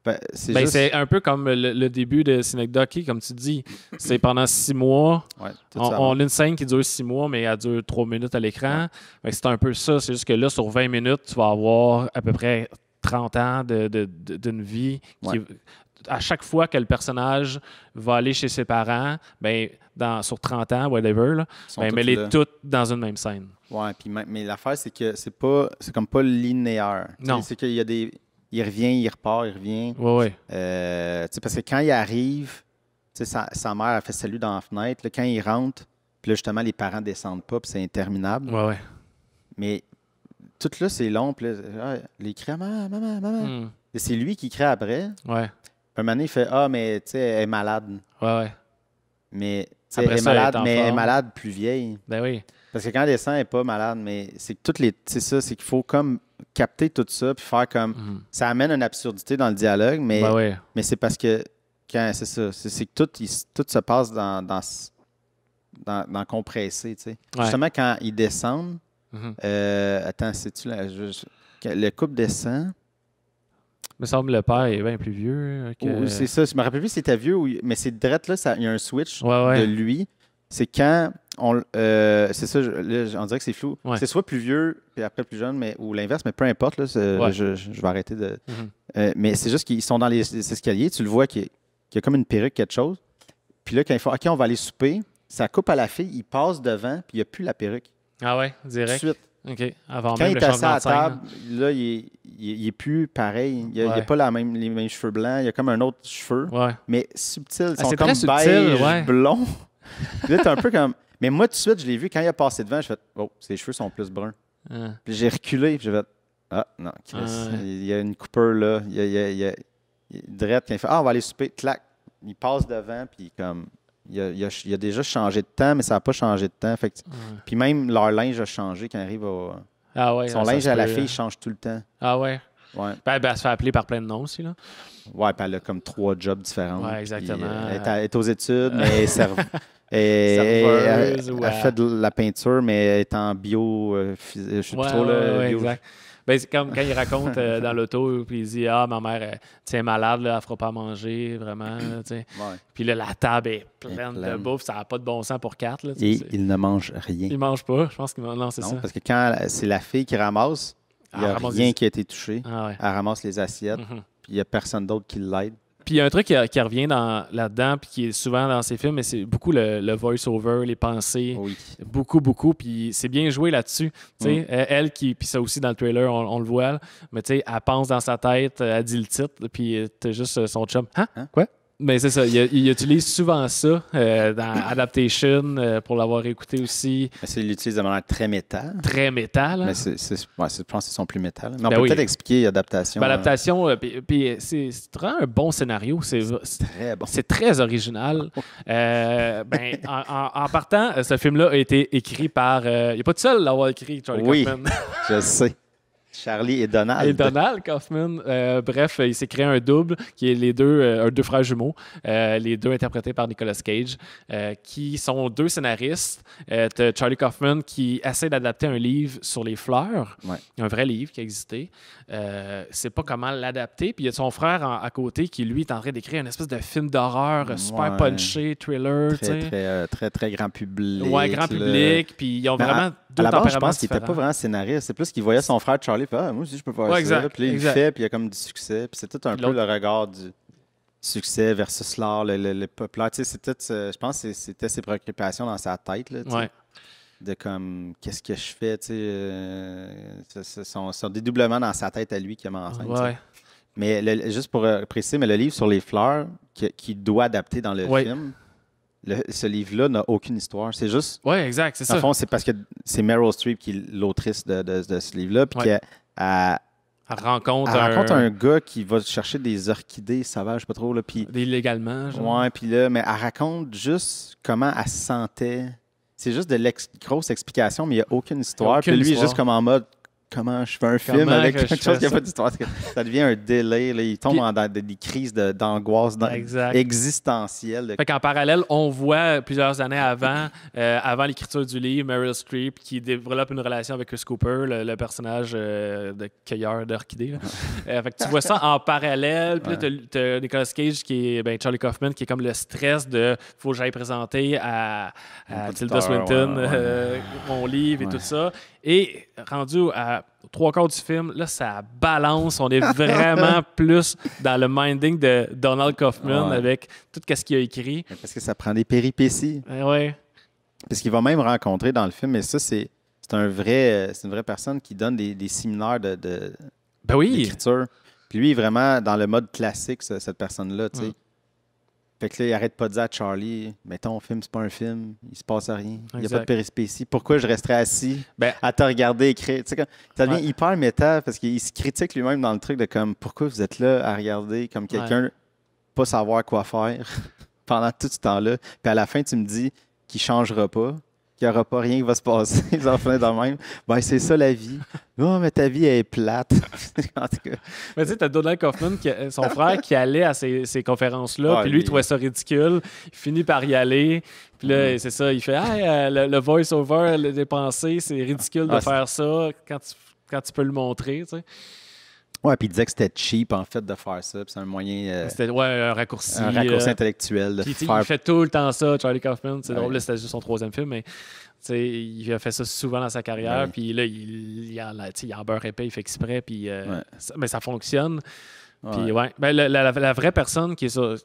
Ben, c'est Ben, juste- c'est un peu comme le, le début de Synecdoche, comme tu dis. C'est pendant six mois. ouais, On, a une scène qui dure six mois, mais elle dure trois minutes à l'écran. C'est un peu ça. C'est juste que là, sur 20 minutes, tu vas avoir à peu près 30 ans de- de- de- d'une vie. qui- Ouais. à chaque fois que le personnage va aller chez ses parents, ben, dans, sur 30 ans, whatever, là, ben, tous mets-les là. toutes dans une même scène. Ouais, puis mais l'affaire, c'est que c'est pas. C'est comme pas linéaire. Non. C'est qu'il y a des. Il revient, il repart, il revient. Ouais, ouais. Euh, tu sais, parce que quand il arrive, tu sais, sa, sa mère a fait salut dans la fenêtre. là, quand il rentre, puis là, justement, les parents descendent pas, puis c'est interminable. Ouais, ouais. Mais tout là, c'est long. Puis là, ah, il crie maman, maman, maman. Hmm. C'est lui qui crie après. Ouais, Un moment donné, il fait Ah, mais tu sais, elle est malade. ouais, ouais. Mais tu sais, elle est ça, elle est malade, mais elle est malade plus vieille. Ben oui. Parce que quand elle descend, elle n'est pas malade, mais c'est que toutes les. C'est ça, c'est qu'il faut comme capter tout ça, puis faire comme. Mhm. Ça amène une absurdité dans le dialogue, mais, Ben ouais. mais c'est parce que. quand C'est ça. C'est que tout, il tout se passe dans, dans, s- dans, dans compressé, tu sais. Ouais. Justement, quand ils descendent. Mhm. euh, attends, c'est-tu là? je- je- quand le couple descend? Il me semble que le père est bien plus vieux. Que... ou C'est ça. Je me rappelle plus si c'était vieux. Mais c'est direct là, ça- il y a un switch Ouais, ouais. de lui. C'est quand on. euh, c'est ça, je- là, on dirait que c'est flou. Ouais. C'est soit plus vieux, puis après plus jeune, mais, ou l'inverse, mais peu importe. Là, Ouais. je, je- vais arrêter de. Mhm. Euh, mais c'est juste qu'ils sont dans les, les escaliers, tu le vois qu'il y a- y a comme une perruque, quelque chose. Puis là, quand ils font OK, on va aller souper, ça coupe à la fille, il passe devant, puis il n'y a plus la perruque. Ah ouais, Tout de direct. suite. OK. Avant Quand même il est assis à scène. table, là, il est, il est- il est plus pareil. Il n'a Ouais. pas la même, les mêmes cheveux blancs, il y a comme un autre cheveu, Ouais. mais subtil. Ils Ah, sont c'est comme subtil, beige, ouais. blond. Puis là, t'es un peu comme. Mais moi, tout de suite, je l'ai vu quand il a passé devant, je fait Oh, ses cheveux sont plus bruns. Ah. Puis j'ai reculé, puis j'ai fait Ah, non, Chris, Ah ouais. il y a une coupeur là. Il y a, il y a, il y a- il- Drette, quand il fait Ah, on va aller souper, clac. Il passe devant, puis comme. Il a, il a- il a déjà changé de temps, mais ça n'a pas changé de temps. Fait que- Ouais. puis même leur linge a changé quand il arrive au. Ah ouais. Son linge à la fille hein. change tout le temps. Ah ouais. Ouais. Ben, ben, elle se fait appeler par plein de noms aussi, là. Ouais, puis elle a comme trois jobs différents. Ouais, exactement. euh, elle, est à- elle est aux études, mais elle (laughs) elle- Serveuse fait de la peinture, mais elle est en bio. euh, je sais Ouais, plus trop, là, ouais, ouais, bio- exact. Ben, c'est comme quand il raconte euh, dans l'auto, puis il dit Ah, ma mère, elle, elle est malade, là, elle fera pas à manger, vraiment. Puis là, la table est pleine, de bouffe, ça n'a pas de bon sens pour quatre. Là, Et il ne mange rien. Il mange pas, je pense qu'il mange. Non, c'est ça. parce que quand c'est la fille qui ramasse, il n'y a rien qui a été touché. Ah ouais. Elle ramasse les assiettes, Mhm. puis il n'y a personne d'autre qui l'aide. Puis il y a un truc qui, qui revient dans- là-dedans, puis qui est souvent dans ces films, mais c'est beaucoup le, le voice-over, les pensées. Oui. Beaucoup, beaucoup. Puis c'est bien joué là-dessus. Mm. Elle qui, puis ça aussi dans le trailer, on, on le voit, là. mais tu sais, elle pense dans sa tête, elle dit le titre, puis t'as juste son chum. Hein? Hein? Quoi? Mais c'est ça, il, il utilise souvent ça euh, dans Adaptation, euh, pour l'avoir écouté aussi. Il l'utilise de manière très métal. Très métal. Mais c'est, ouais, je pense que c'est son plus métal. Mais on Ben peut oui. peut-être expliquer adaptation. Ben, hein. Adaptation, euh, puis, puis c'est vraiment un bon scénario. C'est Très bon. C'est très original. Euh, ben, en, en- en partant, euh, ce film-là a été écrit par. euh, il n'est pas tout seul à l'avoir écrit, Charlie Oui. Kaufman. Je sais. Charlie et Donald. Et Donald Kaufman. Euh, bref, il s'est créé un double qui est les deux, euh, deux frères jumeaux, euh, les deux interprétés par Nicolas Cage, qui sont deux scénaristes. Charlie Kaufman qui essaie d'adapter un livre sur les fleurs, Ouais. un vrai livre qui existait. Euh, c'est pas comment l'adapter. Puis il y a son frère en- à côté qui, lui, est en train d'écrire une espèce de film d'horreur super Ouais. punché, thriller. Très, très, très, très grand public. Ouais, grand public. Puis ils ont Mais à- vraiment deux À la base, je pense qu'il n'était pas vraiment scénariste. C'est plus qu'il voyait son frère Charlie. Ah, moi aussi, je peux faire Ouais, ça. exact, Puis là, il fait, puis il y a comme du succès. Puis c'est tout un Puis peu le regard du succès versus l'art, le, le, le populaire. Tu sais, c'était, euh, je pense que c'était ses préoccupations dans sa tête. Là, Ouais. De comme, qu'est-ce que je fais? Tu sais, euh, c'est- c'est son, son dédoublement dans sa tête à lui qui a en scène. Ouais. Mais le- juste pour euh, préciser, mais le livre sur les fleurs qui, qui doit adapter dans le film, le- ce livre-là n'a aucune histoire. C'est juste, Oui, exact, c'est ça. fond, c'est parce que c'est Meryl Streep qui est l'autrice de, de- de ce livre-là, puis Ouais. qu'elle elle- Elle rencontre, elle un, rencontre un gars qui va chercher des orchidées sauvages, je sais pas trop, là, puis illégalement. genre. Ouais, puis là, mais elle raconte juste comment elle se sentait. C'est juste de l'ex- grosse explication, mais il n'y a aucune histoire. Puis lui, il est histoire. juste comme en mode comment je fais un film avec quelque chose qui n'a pas d'histoire. Ça devient un délai. là. Il tombe Puis- en- dans des crises d'angoisse de- Fait qu'en parallèle, on voit plusieurs années avant, (laughs) euh, avant l'écriture du livre, Meryl Streep qui développe une relation avec Chris Cooper, le, le personnage euh, de cueilleur d'orchidées. (laughs) Euh, fait que tu vois ça en parallèle. Puis là, t'as- t'as Nicolas Cage qui est ben, Charlie Kaufman qui est comme le stress de faut que j'aille présenter à, Tilda Swinton ouais, ouais. mon livre et tout ça. Et rendu à trois quarts du film, là, ça balance. On est vraiment (laughs) plus dans le minding de Donald Kaufman Ouais. avec tout ce qu'il a écrit. Parce que ça prend des péripéties. Eh ouais. Parce qu'il va même rencontrer dans le film, et ça, c'est c'est un vrai, c'est une vraie personne qui donne des, des séminaires de, de- Ben oui. d'écriture. Puis lui, vraiment dans le mode classique, ce- cette personne-là, tu sais. Mm. Fait que là, il arrête pas de dire à Charlie, mais ton film, c'est pas un film, il se passe rien, il n'y a pas de périspécie. Pourquoi je resterais assis Ben- à te regarder écrire? Tu sais, comme- ça devient Ouais. hyper méta parce qu'il se critique lui-même dans le truc de comme, pourquoi vous êtes là à regarder comme quelqu'un, pas savoir quoi faire (laughs) pendant tout ce temps-là? Puis à la fin, tu me dis qu'il changera pas. Qu'il n'y aura pas rien qui va se passer. (laughs) Ils en font de même. Ben, c'est ça la vie. Oh, mais ta vie elle est plate. (laughs) en tout cas. Mais tu sais, t'as Donald Kaufman, qui, son frère, qui allait à ces, ces conférences-là, Ah, puis lui, il trouvait ça ridicule. Il finit par y aller. Puis là, Mm. c'est ça, il fait Hey, euh, le, le voice-over, le dépensé, c'est ridicule de Ah, faire ça quand tu, quand tu peux le montrer. tu sais. Ouais, puis il disait que c'était cheap, en fait, de faire ça. C'est un moyen, euh, C'était ouais, un raccourci. un raccourci euh, intellectuel de Puis, faire. il fait tout le temps ça, Charlie Kaufman. C'est Ouais. drôle, là, c'était juste son troisième film, mais il a fait ça souvent dans sa carrière. Ouais. Puis là, il, il, en, il en beurre épais, il fait exprès. Puis, euh, ça- mais ça fonctionne. Puis Ouais. Ben, la, la- la vraie personne qui est ça,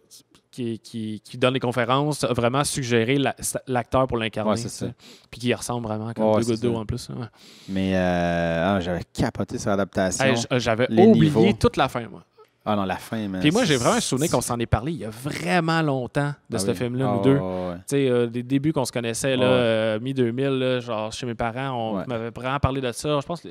qui, qui, qui donne les conférences a vraiment suggéré la- l'acteur pour l'incarner. Ouais. Puis qui ressemble vraiment comme Ouais, deux gouttes en plus. ouais. Mais euh, ah, j'avais capoté sur l'adaptation. Hey, J'avais oublié niveaux. toute la fin, moi. Ah non, la fin, mais. Puis moi, j'ai vraiment un souvenir qu'on s'en est parlé il y a vraiment longtemps de Ah ce oui. film-là, Ah, nous deux. ouais, ouais. Tu sais, euh, des débuts qu'on se connaissait, là, Ouais. euh, mi-2000, là, genre chez mes parents, on Ouais. m'avait vraiment parlé de ça. Je pense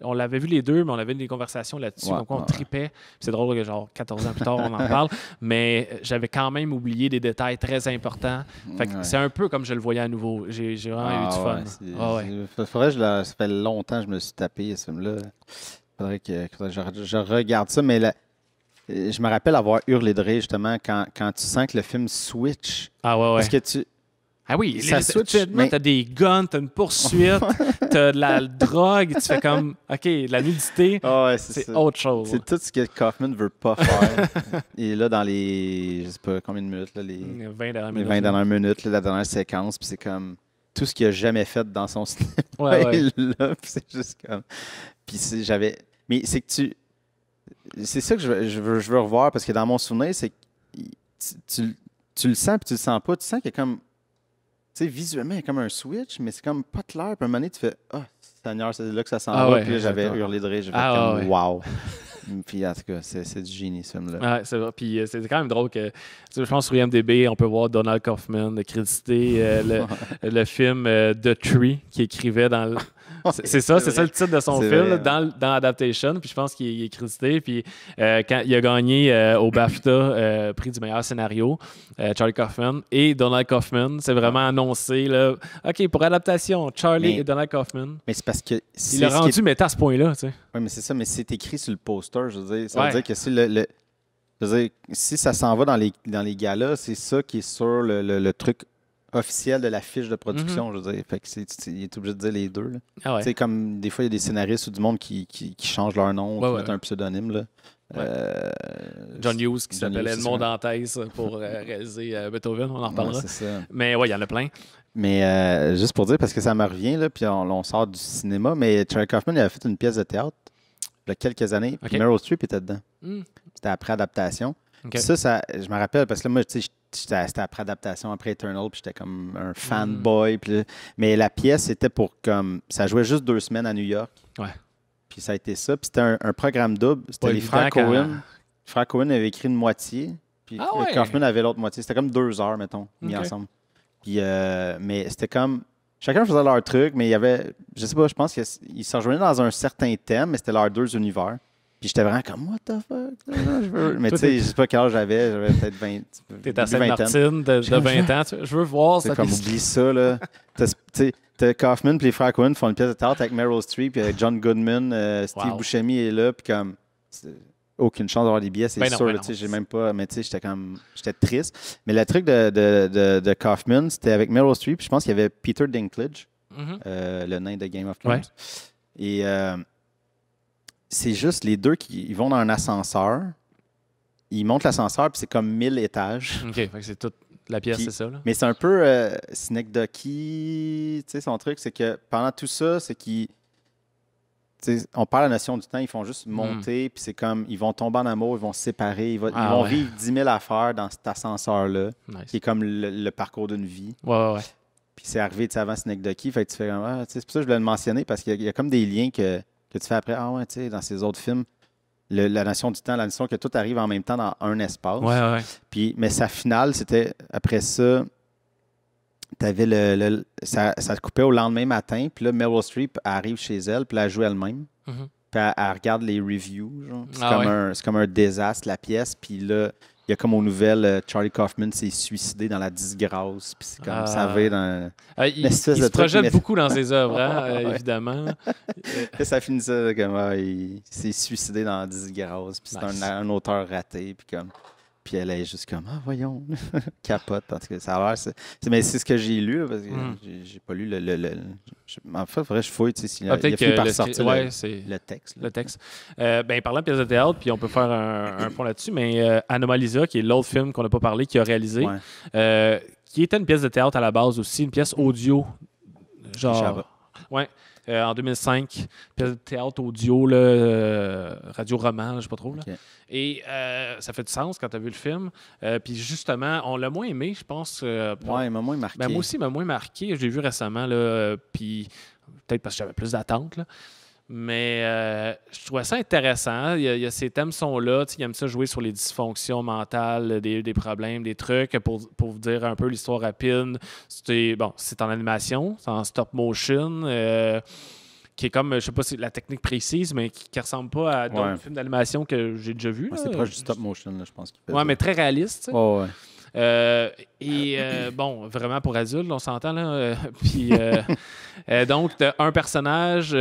qu'on l'avait vu les deux, mais on avait eu des conversations là-dessus. Donc, on tripait. C'est drôle que, genre, 14 ans plus tard, on en (laughs) parle. Mais euh, j'avais quand même oublié des détails très importants. Fait que c'est un peu comme je le voyais à nouveau. J'ai vraiment eu Ah, du fun. Ah ouais. c'est- Faudrait que je ça fait longtemps que je me suis tapé ce film-là. Faudrait que, je, je regarde ça, mais la- euh, je me rappelle avoir hurlé de rire justement quand, quand tu sens que le film switch. Ah ouais, ouais. Parce que tu. Ah oui, ça les- switch, tu- mais- t'as des guns, t'as une poursuite, (laughs) t'as de la drogue, tu fais comme, OK, la nudité, Ah ouais, c'est autre chose. C'est tout ce que Kaufman veut pas faire. (laughs) Est là dans les. Je sais pas combien de minutes, là, les, 20 dernières les minutes. 20 dernières minutes, là, la dernière séquence, puis c'est comme tout ce qu'il a jamais fait dans son cinéma. Ouais, ouais. (laughs) là, puis c'est juste comme. Puis j'avais. Mais c'est que tu. C'est ça que je veux, je, veux, je veux revoir parce que dans mon souvenir, c'est que tu, tu- tu le sens puis tu le sens pas. Tu sens qu'il y a comme. Tu sais, visuellement, il y a comme un switch, mais c'est comme pas clair. Puis à un moment donné, tu fais Ah, Seigneur, c'est là que ça s'en Ah va. ouais, puis là, j'avais hurlé de rire. J'ai fait Ah comme ouais. Wow. (laughs) puis en tout cas, c'est du génie, ce film-là. Ouais, c'est vrai. Puis euh, c'est quand même drôle que, je pense sur IMDb, on peut voir Donald Kaufman créditer euh, le, (laughs) le film euh, The Tree qu'il écrivait dans le- (laughs) C'est c'est ça, c'est ça le titre de son C'est film vrai, là, dans, dans Adaptation. Puis je pense qu'il est, crédité. Puis euh, quand il a gagné euh, au BAFTA, euh, prix du meilleur scénario, Charlie Kaufman et Donald Kaufman, c'est vraiment annoncé là. OK, pour adaptation, Charlie Mais- et Donald Kaufman. Mais c'est parce que. Il c'est l'a rendu méta à ce point-là, tu sais. Oui, mais c'est ça, mais c'est écrit sur le poster, je veux dire. Ça Ouais. veut dire que si le, le- je veux dire, si ça s'en va dans les, dans les galas, c'est ça qui est sur le, le- le truc officiel de la fiche de production, je veux dire. Fait que il est obligé de dire les deux. Ah ouais. Comme des fois, il y a des scénaristes ou du monde qui, qui, qui changent leur nom, Ouais, qui mettent un pseudonyme. Là. Euh, John Hughes qui Edmond c'est ça. Dantes pour euh, (laughs) réaliser euh, Beethoven, on en reparlera. Mais ouais, il y en a plein. Mais juste pour dire, parce que ça me revient, là, puis on, on sort du cinéma, mais Charlie Kaufman il avait fait une pièce de théâtre il y a quelques années, puis. Meryl Streep était dedans. Hmm. C'était après adaptation. Ça, ça, je me rappelle, parce que là, moi, tu sais, c'était après adaptation, après Eternal, puis j'étais comme un fanboy. puis là- mais la pièce, c'était pour comme. Ça jouait juste deux semaines à New York. Ouais. Puis ça a été ça. Puis c'était un, un programme double. C'était les frères Cohen. Frère Cohen avait écrit une moitié, puis Ah euh, ouais. Kaufman avait l'autre moitié. C'était comme deux heures, mettons, mis ensemble. Puis, euh, mais c'était comme. Chacun faisait leur truc, mais il y avait. Je sais pas, je pense qu'ils se rejoignaient dans un certain thème, mais c'était leurs deux univers. Puis j'étais vraiment comme, what the fuck? Je veux- Mais tu sais, je sais pas quel âge j'avais, j'avais peut-être 20. (laughs) T'es à Sainte-Martine de, de (laughs) 20 ans. Je veux voir ça. comme, oublie ça, là. Tu sais, Kaufman puis les frères Cohen font une pièce de théâtre avec Meryl Streep, puis avec John Goodman, euh, Steve Wow. Buscemi est là, puis comme, aucune chance d'avoir des billets, c'est Ben sûr, ben j'ai même pas, mais tu sais, j'étais comme, j'étais triste. Mais le truc de, de, de, de Kaufman, c'était avec Meryl Streep, je pense qu'il y avait Peter Dinklage, Mhm. euh, le nain de Game of Thrones. Ouais. Et euh, c'est juste les deux qui ils vont dans un ascenseur, ils montent l'ascenseur, puis c'est comme 1000 étages. OK, c'est toute la pièce, c'est ça. Là. Mais c'est un peu euh, tu sais, son truc, c'est que pendant tout ça, c'est qu'ils. On parle de la notion du temps, ils font juste monter, puis c'est comme, ils vont tomber en amour, ils vont se séparer, ils, vont- ils Hmm. Ah vont ouais. vivre 10 000 affaires dans cet ascenseur-là, Nice. qui est comme le, le parcours d'une vie. Ouais, ouais, ouais. Puis c'est arrivé tu sais, avant Synecdoche, fait que tu fais comme, ah, c'est pour ça que je voulais le mentionner, parce qu'il y a comme des liens que, que tu fais après, ah ouais, tu sais, dans ces autres films, le- la notion du temps, la notion que tout arrive en même temps dans un espace. Ouais, ouais. Puis, mais sa finale, c'était après ça, t'avais le, le- ça, ça te coupait au lendemain matin. Puis là, Meryl Streep arrive chez elle, puis là, elle joue elle-même. Mhm. Puis elle, elle regarde les reviews. genre. C'est Ah comme, ouais. comme un désastre, la pièce. Puis là, il y a comme aux nouvelles, euh, Charlie Kaufman s'est suicidé dans la disgrâce. Puis c'est comme, Ah. ça va dans... Ah, il, espèce il de se truc, projette beaucoup dans ses œuvres, hein, (laughs) euh, évidemment. Puis (laughs) ça finit ça comme, ah, il s'est suicidé dans la disgrâce. Puis c'est Nice. un, un auteur raté. Puis comme... Puis elle est juste comme, ah, voyons, (laughs) capote, parce que ça a l'air. c'est- Mais c'est ce que j'ai lu, parce que Mm. j'ai- pas lu le. le, en fait, que je fouille, tu sais, s'il a, Ah, il a fini par le, sortir ouais, le, texte. là. le texte. Euh, ben, parlant de pièce de théâtre, puis on peut faire un, un (clears throat) point là-dessus, mais euh, Anomalisa, qui est l'autre film qu'on n'a pas parlé, qui a réalisé, Ouais. euh, qui était une pièce de théâtre à la base aussi, une pièce audio. Genre. Ouais. Euh, en 2005, pièce de théâtre audio, là, euh, radio-roman, je sais pas trop. Là. Ok. Et euh, ça fait du sens quand tu as vu le film. Euh, puis justement, on l'a moins aimé, je pense. euh, pour- Ouais, il m'a moins marqué. ben, moi aussi, il m'a moins marqué. Je l'ai vu récemment, là, euh, puis peut-être parce que j'avais plus d'attentes. Mais euh, je trouvais ça intéressant. Il y a, il y a- ces thèmes sont là. Il aime ça jouer sur les dysfonctions mentales, des, des problèmes, des trucs. Pour, pour vous dire un peu l'histoire rapide, c'est bon, c'est en animation, c'est en stop motion. euh, qui est comme, je sais pas si la technique précise, mais qui, qui ressemble pas à d'autres Ouais. films d'animation que j'ai déjà vus. Ouais, c'est proche du stop motion, là, je pense. fait Ouais, mais très réaliste. Ouais. Euh, et euh, bon, vraiment pour adultes, on s'entend là. euh, (laughs) puis donc, t'as un personnage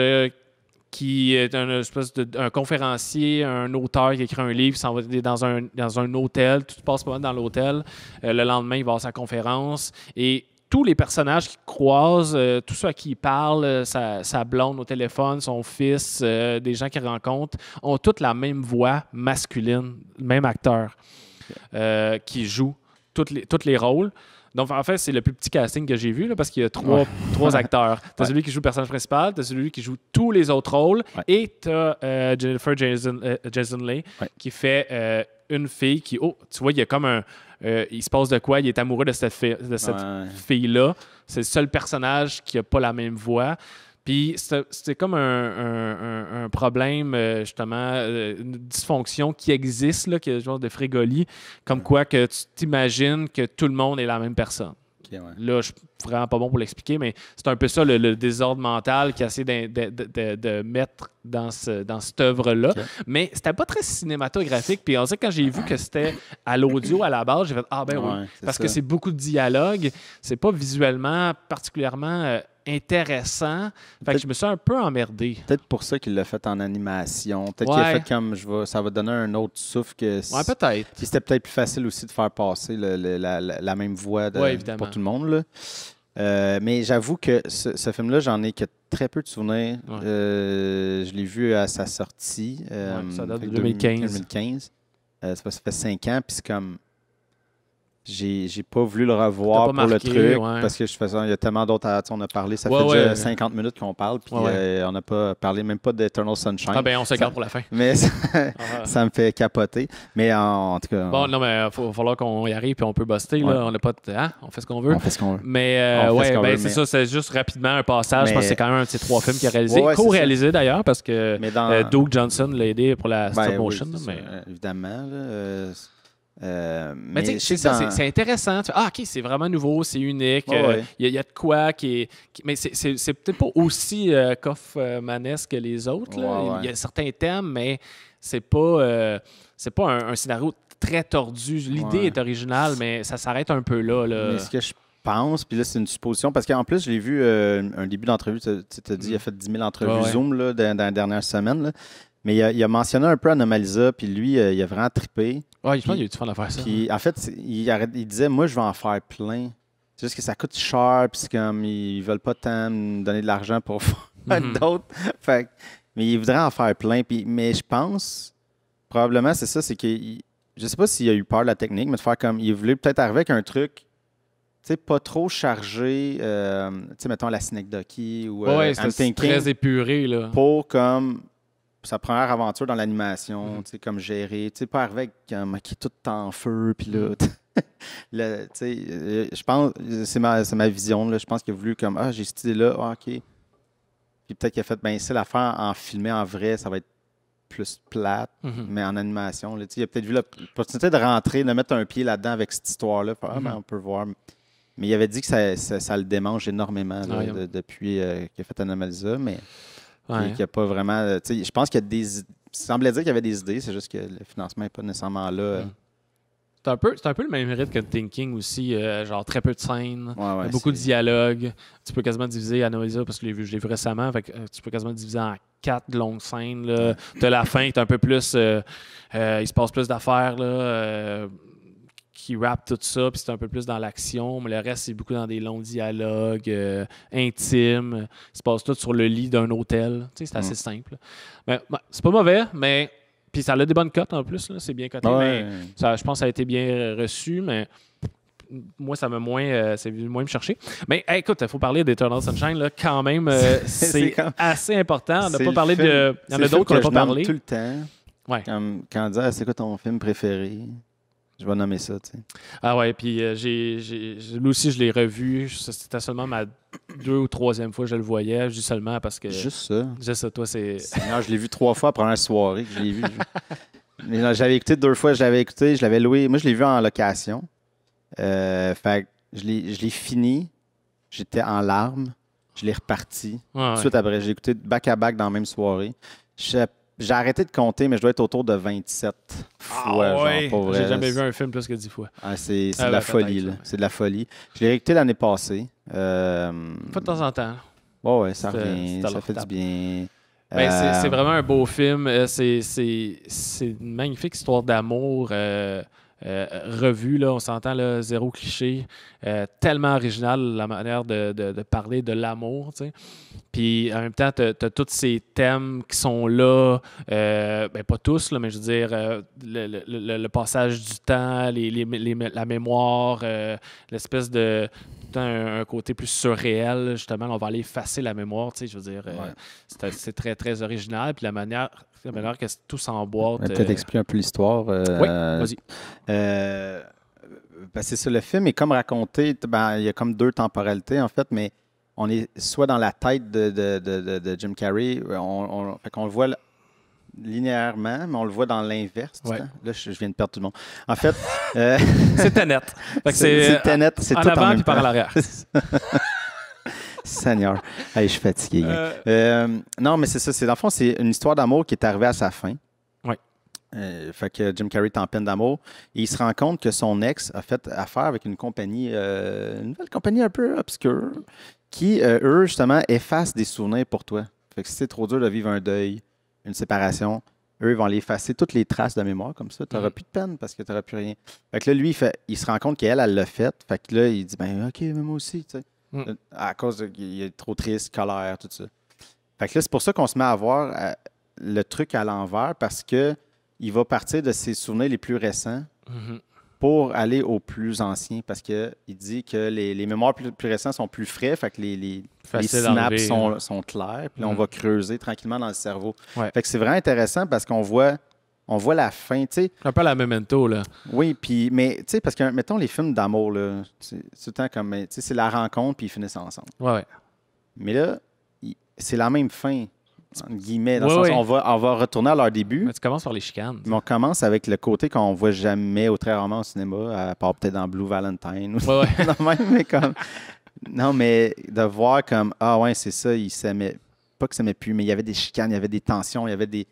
qui est un espèce de un conférencier, un auteur qui écrit un livre, s'en va dans un, dans un hôtel, tout se passe pas mal dans l'hôtel. Euh, le lendemain, il va avoir sa conférence et tous les personnages qu'il croise, euh, tous ceux à qui parle, euh, sa, blonde au téléphone, son fils, euh, des gens qu'il rencontre, ont toutes la même voix masculine, même acteur qui joue toutes les, tous les rôles. Donc, en fait, c'est le plus petit casting que j'ai vu là, parce qu'il y a trois, Ouais. (laughs) trois acteurs. Tu as Ouais. celui qui joue le personnage principal, tu as celui qui joue tous les autres rôles, Ouais. et tu as Jennifer Jason, euh, Jason Leigh qui fait euh, une fille qui, oh, tu vois, il y a comme un. euh, il se passe de quoi? Il est amoureux de cette, de cette fille-là. C'est le seul personnage qui n'a pas la même voix. Puis c'est comme un, un- un- un problème, euh, justement, euh, une dysfonction qui existe, là, qui est genre de frégolie, comme quoi que tu t'imagines que tout le monde est la même personne. Ouais. Là, je suis vraiment pas bon pour l'expliquer, mais c'est un peu ça le, le désordre mental qu'il essaie de, de- de- mettre dans, ce, dans cette œuvre-là. Ok. Mais c'était pas très cinématographique. Puis on que quand j'ai vu que c'était à l'audio à la base, j'ai fait Ah ben oui. Ouais, Parce ça. que c'est beaucoup de dialogue. C'est pas visuellement particulièrement euh, intéressant. Fait que je me suis un peu emmerdé. Peut-être pour ça qu'il l'a fait en animation. Peut-être qu'il a fait comme je vais, ça va donner un autre souffle que. Ouais, peut-être. Puis c'était peut-être plus facile aussi de faire passer le- le- la, même voix de- Ouais, évidemment. pour tout le monde. là. Euh, mais j'avoue que ce, ce film-là, j'en ai que très peu de souvenirs. Ouais. Euh, je l'ai vu à sa sortie. euh, Ouais, ça date de fait que 2015. 2015. Euh, ça fait- ça fait cinq ans, puis c'est comme. J'ai j'ai pas voulu le revoir pour le truc ouais. parce que je faisais il y a tellement d'autres à- on a parlé ça Ouais, fait déjà ouais. 50 minutes qu'on parle puis euh, on n'a pas parlé même pas d'Eternal Sunshine Ah ben, on se garde pour la fin. mais ça, (laughs) Ah. (laughs) ça me fait capoter mais en, en tout cas Bon, non, mais il va falloir qu'on y arrive puis on peut buster. Là. On n'a pas de... hein? On fait ce qu'on veut. on fait ce qu'on veut Mais euh, ce ouais, ben, veut, c'est mais- ça, c'est juste rapidement un passage. Je Mais- pense que c'est quand même un de ces trois films qu'il a réalisé. Co-réalisé d'ailleurs, parce que mais dans euh, Doug Johnson l'a aidé pour la Ben stop motion. euh, évidemment là, euh, euh, mais, mais c'est dans- intéressant. Tu fais, ah, OK, c'est vraiment nouveau, c'est unique. Euh, ouais. Il y, a- il y a de quoi qui est. qui- mais c'est- peut-être pas aussi euh, Kaufmanesque que les autres. là. Ouais, ouais. Il y a certains thèmes, mais c'est pas, euh, c'est pas un, un scénario très tordu. L'idée Ouais. est originale, mais ça s'arrête un peu là. là. Mais ce que je pense, puis là, c'est une supposition, parce qu'en plus, je l'ai vu euh, un début d'entrevue, tu tu as dit, il a fait 10 000 entrevues. Zoom là, dans, dans la dernière semaine. là. Mais il a, il a mentionné un peu Anomalisa, puis lui, euh, il a vraiment trippé. Ouais, je pense qu'il a eu du fun à faire ça. Puis en fait, il, disait, moi, je vais en faire plein. C'est juste que ça coûte cher, puis c'est comme, ils veulent pas tant me donner de l'argent pour (laughs) faire Mhm. d'autres. Fait mais il voudrait en faire plein. Puis, mais je pense, probablement, c'est ça, c'est que je sais pas s'il a eu peur de la technique, mais de faire comme, il voulait peut-être arriver avec un truc, tu sais, pas trop chargé, euh, tu sais, mettons la Synecdoche ou euh, ouais, Thinking, très épuré. Là. pour comme sa première aventure dans l'animation, Mhm. tu sais, comme gérer, tu sais, pas avec comme, qui est tout en feu, puis là, (laughs) sais, euh, je pense, c'est ma, ma vision, là, je pense qu'il a voulu comme, ah, j'ai cette idée-là, ah, ok. Puis peut-être qu'il a fait, ben, c'est l'affaire en filmé en vrai, ça va être plus plate, Mhm. mais en animation, là, il a peut-être vu l'opportunité de rentrer, de mettre un pied là-dedans avec cette histoire-là, ah, ben, Mhm. on peut voir. Mais il avait dit que ça, ça- ça le démange énormément là, Ah, de- depuis euh, qu'il a fait Anomalisa, mais Ouais. qu'il n'y a pas vraiment. euh, Je pense qu'il y a des. Il semblait dire qu'il y avait des idées, c'est juste que le financement n'est pas nécessairement là. Mm. C'est un, peu, c'est un peu le même rythme que Thinking aussi, euh, genre très peu de scènes, Ouais, ouais, beaucoup de dialogues. Tu peux quasiment diviser Anomalisa, parce que je l'ai vu, je l'ai vu récemment, fait que, euh, tu peux quasiment diviser en quatre longues scènes. Là. T'as la fin qui est un peu plus. euh, euh, il se passe plus d'affaires, là, qui rappe tout ça, puis c'est un peu plus dans l'action, mais le reste, c'est beaucoup dans des longs dialogues euh, intimes. Il se passe tout sur le lit d'un hôtel. Tu sais, c'est assez Mm. simple. Mais, ouais, c'est pas mauvais, mais. Puis ça a des bonnes cotes en plus, là, c'est bien coté. mais ça, je pense que ça a été bien reçu, mais moi, ça m'a moins, euh, c'est moins me chercher. Mais hey, écoute, il faut parler d'Eternal Sunshine, là, quand même. euh, (laughs) C'est assez important. On n'a pas parlé film- de. Il y en a d'autres qu'on n'a pas parlé. tout le temps. Ouais. Comme, quand on dit ah, c'est quoi ton film préféré? Je vais nommer ça. tu sais. Ah ouais, puis euh, j'ai, lui aussi, je l'ai revu. C'était seulement ma deux ou troisième fois que je le voyais. Je dis seulement parce que. Juste ça. Juste ça, toi, c'est. Seigneur, je l'ai vu trois fois la première soirée que je l'ai vu. (laughs) Mais non, J'avais écouté deux fois, je l'avais écouté, je l'avais loué. Moi, je l'ai vu en location. Euh, fait je l'ai je l'ai fini. J'étais en larmes. Je l'ai reparti. Ouais, ouais. Tout de suite après, j'ai écouté back à back dans la même soirée. Je- J'ai arrêté de compter, mais je dois être autour de 27 fois. Ah ouais? J'ai jamais vu un film plus que dix fois. Ah, c'est Ah de la folie, là. C'est de la folie. Je l'ai réécouté l'année passée. Euh, Pas de temps en temps. ouais, ouais, ça revient. Ça fait du bien. Ben, c'est- Euh, c'est vraiment un beau film. Euh, c'est une magnifique histoire d'amour euh, euh, revue. On s'entend zéro cliché. Euh, tellement original la manière de, parler de l'amour. Puis en même temps, tu as, tous ces thèmes qui sont là. euh, ben, pas tous, mais je veux dire, le, passage du temps, la mémoire, l'espèce de. Tout Un, un côté plus surréel, justement, on va aller effacer la mémoire, tu sais, je veux dire, euh, Ouais. c'est très, très original. Puis la manière, la manière que tout s'emboîte. On peut-être euh, expliquer un peu l'histoire. euh, Oui, vas-y. ben, c'est ça, le film est comme raconté, ben, il y a comme deux temporalités en fait, mais on est soit dans la tête de, de- de- Jim Carrey, on, on, fait qu'on le voit linéairement, mais on le voit dans l'inverse. Ouais. Là, je, je viens de perdre tout le monde. En fait, euh, (laughs) (laughs) c'est c'est c'est Tenet, c'est en tout en avant même puis par l'arrière. (laughs) Seigneur, Hey, je suis fatigué. Euh, Euh, non, mais c'est ça. C'est, dans le fond, c'est une histoire d'amour qui est arrivée à sa fin. Euh, fait que Jim Carrey est en peine d'amour. Et il se rend compte que son ex a fait affaire avec une compagnie, euh, une nouvelle compagnie un peu obscure, qui, euh, eux, justement, effacent des souvenirs pour toi. Fait que si c'est trop dur de vivre un deuil, une séparation, eux, ils vont aller effacer toutes les traces de mémoire comme ça. Tu n'auras Mhm. plus de peine parce que tu n'auras plus rien. Fait que là, lui, il, fait, il se rend compte qu'elle, elle l'a fait. Fait que là, il dit, ben, OK, mais moi aussi, tu sais. Mm. Euh, À cause qu'il est trop triste, colère, tout ça. Fait que là, c'est pour ça qu'on se met à voir euh, le truc à l'envers parce que il va partir de ses souvenirs les plus récents mhm. Pour aller au plus ancien parce qu'il dit que les, les mémoires plus, plus récentes sont plus frais, fait que les, les, les synapses sont, hein. sont claires, puis là, on Mhm. va creuser tranquillement dans le cerveau. Ouais. Fait que c'est vraiment intéressant parce qu'on voit, on voit la fin, tu sais. Un peu la memento, là. Oui, puis, mais tu sais, parce que, mettons, les films d'amour, là, c'est tout le temps comme, tu sais, c'est la rencontre, puis ils finissent ensemble. Ouais, ouais. Mais là, c'est la même fin, entre guillemets, dans Ouais, le sens ouais. où on va, on va retourner à leur début. Mais tu commences par les chicanes. Mais on commence avec le côté qu'on voit jamais ou très rarement au cinéma, à part peut-être dans Blue Valentine ou ouais. (laughs) non, même, mais comme. Non, mais de voir comme Ah ouais, c'est ça, il s'aimait. Pas que ça s'aimait plus, mais il y avait des chicanes, il y avait des tensions, il y avait des,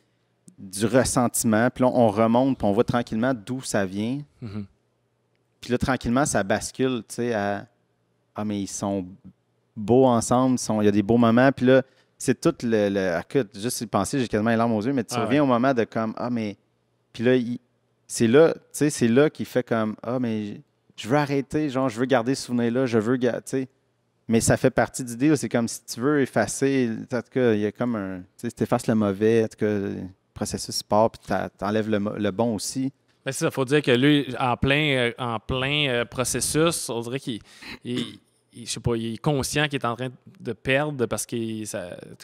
du ressentiment. Puis là, on remonte, puis on voit tranquillement d'où ça vient. Mhm. Puis là, tranquillement, ça bascule, tu sais, à Ah, mais ils sont beaux ensemble, ils sont- il y a des beaux moments. Puis là, c'est tout le. le écoute, juste y penser, j'ai quasiment les larmes aux yeux, mais tu Ah reviens au moment de comme Ah, mais. Puis là, c'est là, tu sais, c'est là qu'il fait comme Ah, mais je veux arrêter, genre, je veux garder ce souvenir-là, je veux, tu sais. Mais ça fait partie du deal. C'est comme si tu veux effacer. En tout cas, il y a comme un. Tu sais, si effaces le mauvais, en tout cas, le processus part, puis tu enlèves le, le bon aussi. Mais ça, faut dire que lui, en plein, euh, en plein euh, processus, on dirait qu'il il- je sais pas, il est conscient qu'il est en train de perdre parce que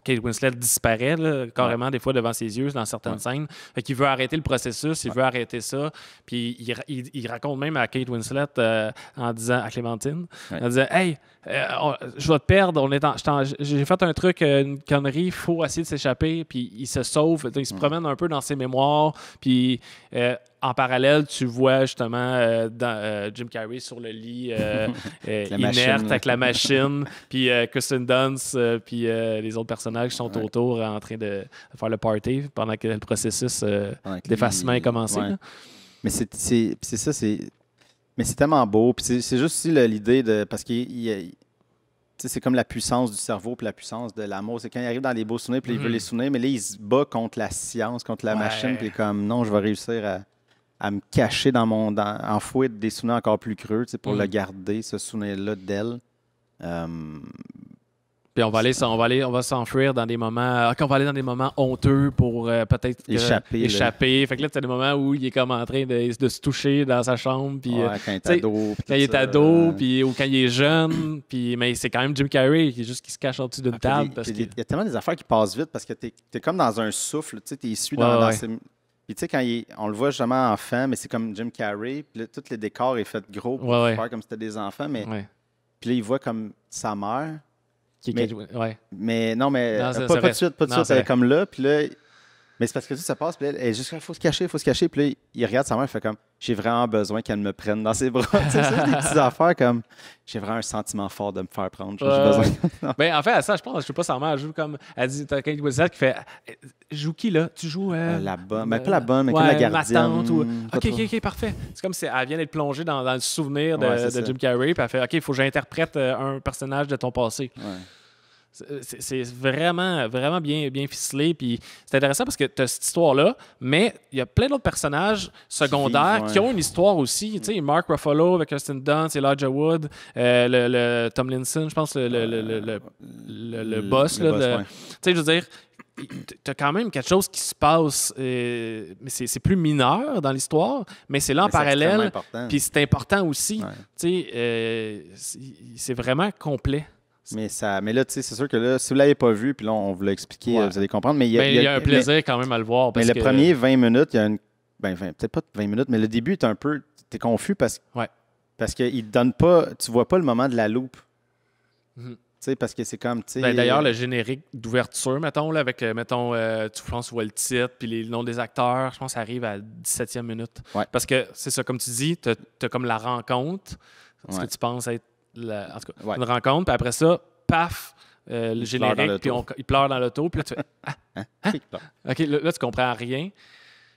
Kate Winslet disparaît là, carrément des fois devant ses yeux dans certaines Ouais. scènes. Fait qu'il veut arrêter le processus, il veut arrêter ça. Puis il, ra- il- il raconte même à Kate Winslet euh, en disant à Clémentine, en disant Hey, euh, on- je vais te perdre, on est j'ai fait un truc, euh, une connerie, il faut essayer de s'échapper. Puis il se sauve, il se promène un peu dans ses mémoires. Puis euh, en parallèle, tu vois justement euh, dans, euh, Jim Carrey sur le lit euh, (laughs) la inerte machine, avec la machine, (laughs) puis Kristen Dunst, puis les autres personnages qui sont Ouais. autour en train de faire le party pendant que le processus d'effacement est commencé. ouais. Mais c'est ça, c'est. Mais c'est tellement beau. Puis c'est- juste aussi l'idée de. Parce que c'est comme la puissance du cerveau puis la puissance de l'amour. C'est quand il arrive dans les beaux souvenirs puis il veut Mhm. les souvenirs, mais là, il se bat contre la science, contre la Ouais. machine, puis il est comme non, je vais réussir à, à me cacher dans mon. Dans, enfouir des souvenirs encore plus creux tu sais, pour Mhm. le garder, ce souvenir-là d'elle. Euh, Puis on va aller, on va aller, on va s'enfuir dans des moments, ok, on va aller dans des moments honteux pour euh, peut-être que- Échapper, échapper. Fait que là, tu as des moments où il est comme en train de, de se toucher dans sa chambre, puis euh, ouais, quand il est ado. quand il est ado, euh, puis ou quand il est jeune, puis mais c'est quand même Jim Carrey qui est juste qui se cache en dessous d'une Ah, table parce que Il y a tellement des affaires qui passent vite parce que tu es, comme dans un souffle, tu sais, tu es issu Ouais, dans, dans ces- Puis tu sais, quand il- on le voit justement enfant, mais c'est comme Jim Carrey, puis là, tous les décors est fait gros pour Ouais, ouais. faire comme si c'était des enfants, mais puis là, il voit comme sa mère. qui est- Mais- ouais. Mais non, mais Non, pas, pas de suite, pas de Non, suite, c'est elle est comme là, puis là, mais c'est parce que tout ça passe, puis là, elle est juste, il faut se cacher, il faut se cacher, puis là, il regarde sa mère, il fait comme, j'ai vraiment besoin qu'elle me prenne dans ses bras. (laughs) c'est des petites affaires comme, j'ai vraiment un sentiment fort de me faire prendre, j'ai besoin. (laughs) Ben, en fait, à ça, je pense, je sais pas, sa mère joue comme. Elle dit, t'as Winslet qui fait. euh, Joue qui là? Tu joues. euh, Euh, la bonne, mais euh, pas la bonne, mais comme ouais, la ma gardienne. tante ou- Ok, ok, ok, parfait. C'est comme si elle vient d'être plongée dans, dans le souvenir de, Ouais. Jim Carrey, puis elle fait Ok, il faut que j'interprète un personnage de ton passé. Ouais. C'est- C'est vraiment, vraiment bien, bien ficelé. Puis c'est intéressant parce que tu as cette histoire-là, mais il y a plein d'autres personnages secondaires vivent, qui ont une histoire aussi. Tu sais, Mark Ruffalo avec Kirsten Dunst, Elijah Wood, euh, le, le Tomlinson, je pense, le, le, le, boss. Là, boss, ouais. Tu sais, je veux dire, tu as quand même quelque chose qui se passe, euh, mais c'est c'est plus mineur dans l'histoire, mais c'est là en parallèle. important. Puis c'est important aussi. Ouais. Tu sais, euh, c'est vraiment complet. Mais, ça, mais là, tu sais, c'est sûr que là, si vous ne l'avez pas vu, puis là, on vous l'a expliqué, Ouais. vous allez comprendre. Mais il y a, il y a un mais- plaisir quand même à le voir. Mais, le premier 20 minutes, il y a une. Ben, 20 peut-être pas 20 minutes, mais le début est un peu. Tu es confus parce, Ouais. parce qu'il te donne pas. Tu vois pas le moment de la loupe. Mhm. Tu sais, parce que c'est comme. Ben, D'ailleurs, le générique d'ouverture, mettons, là, avec, euh, mettons, euh, tu penses, vois le titre, puis les noms des acteurs, je pense que ça arrive à la 17e minute. Ouais. Parce que c'est ça, comme tu dis, tu as, comme la rencontre, ce Ouais. que tu penses être la- en tout cas, Ouais. une rencontre, puis après ça, paf, euh, le Il générique, puis on- il pleure dans l'auto, puis là, tu fais, (laughs) Hein? Puis, là, OK, là, là, tu comprends rien.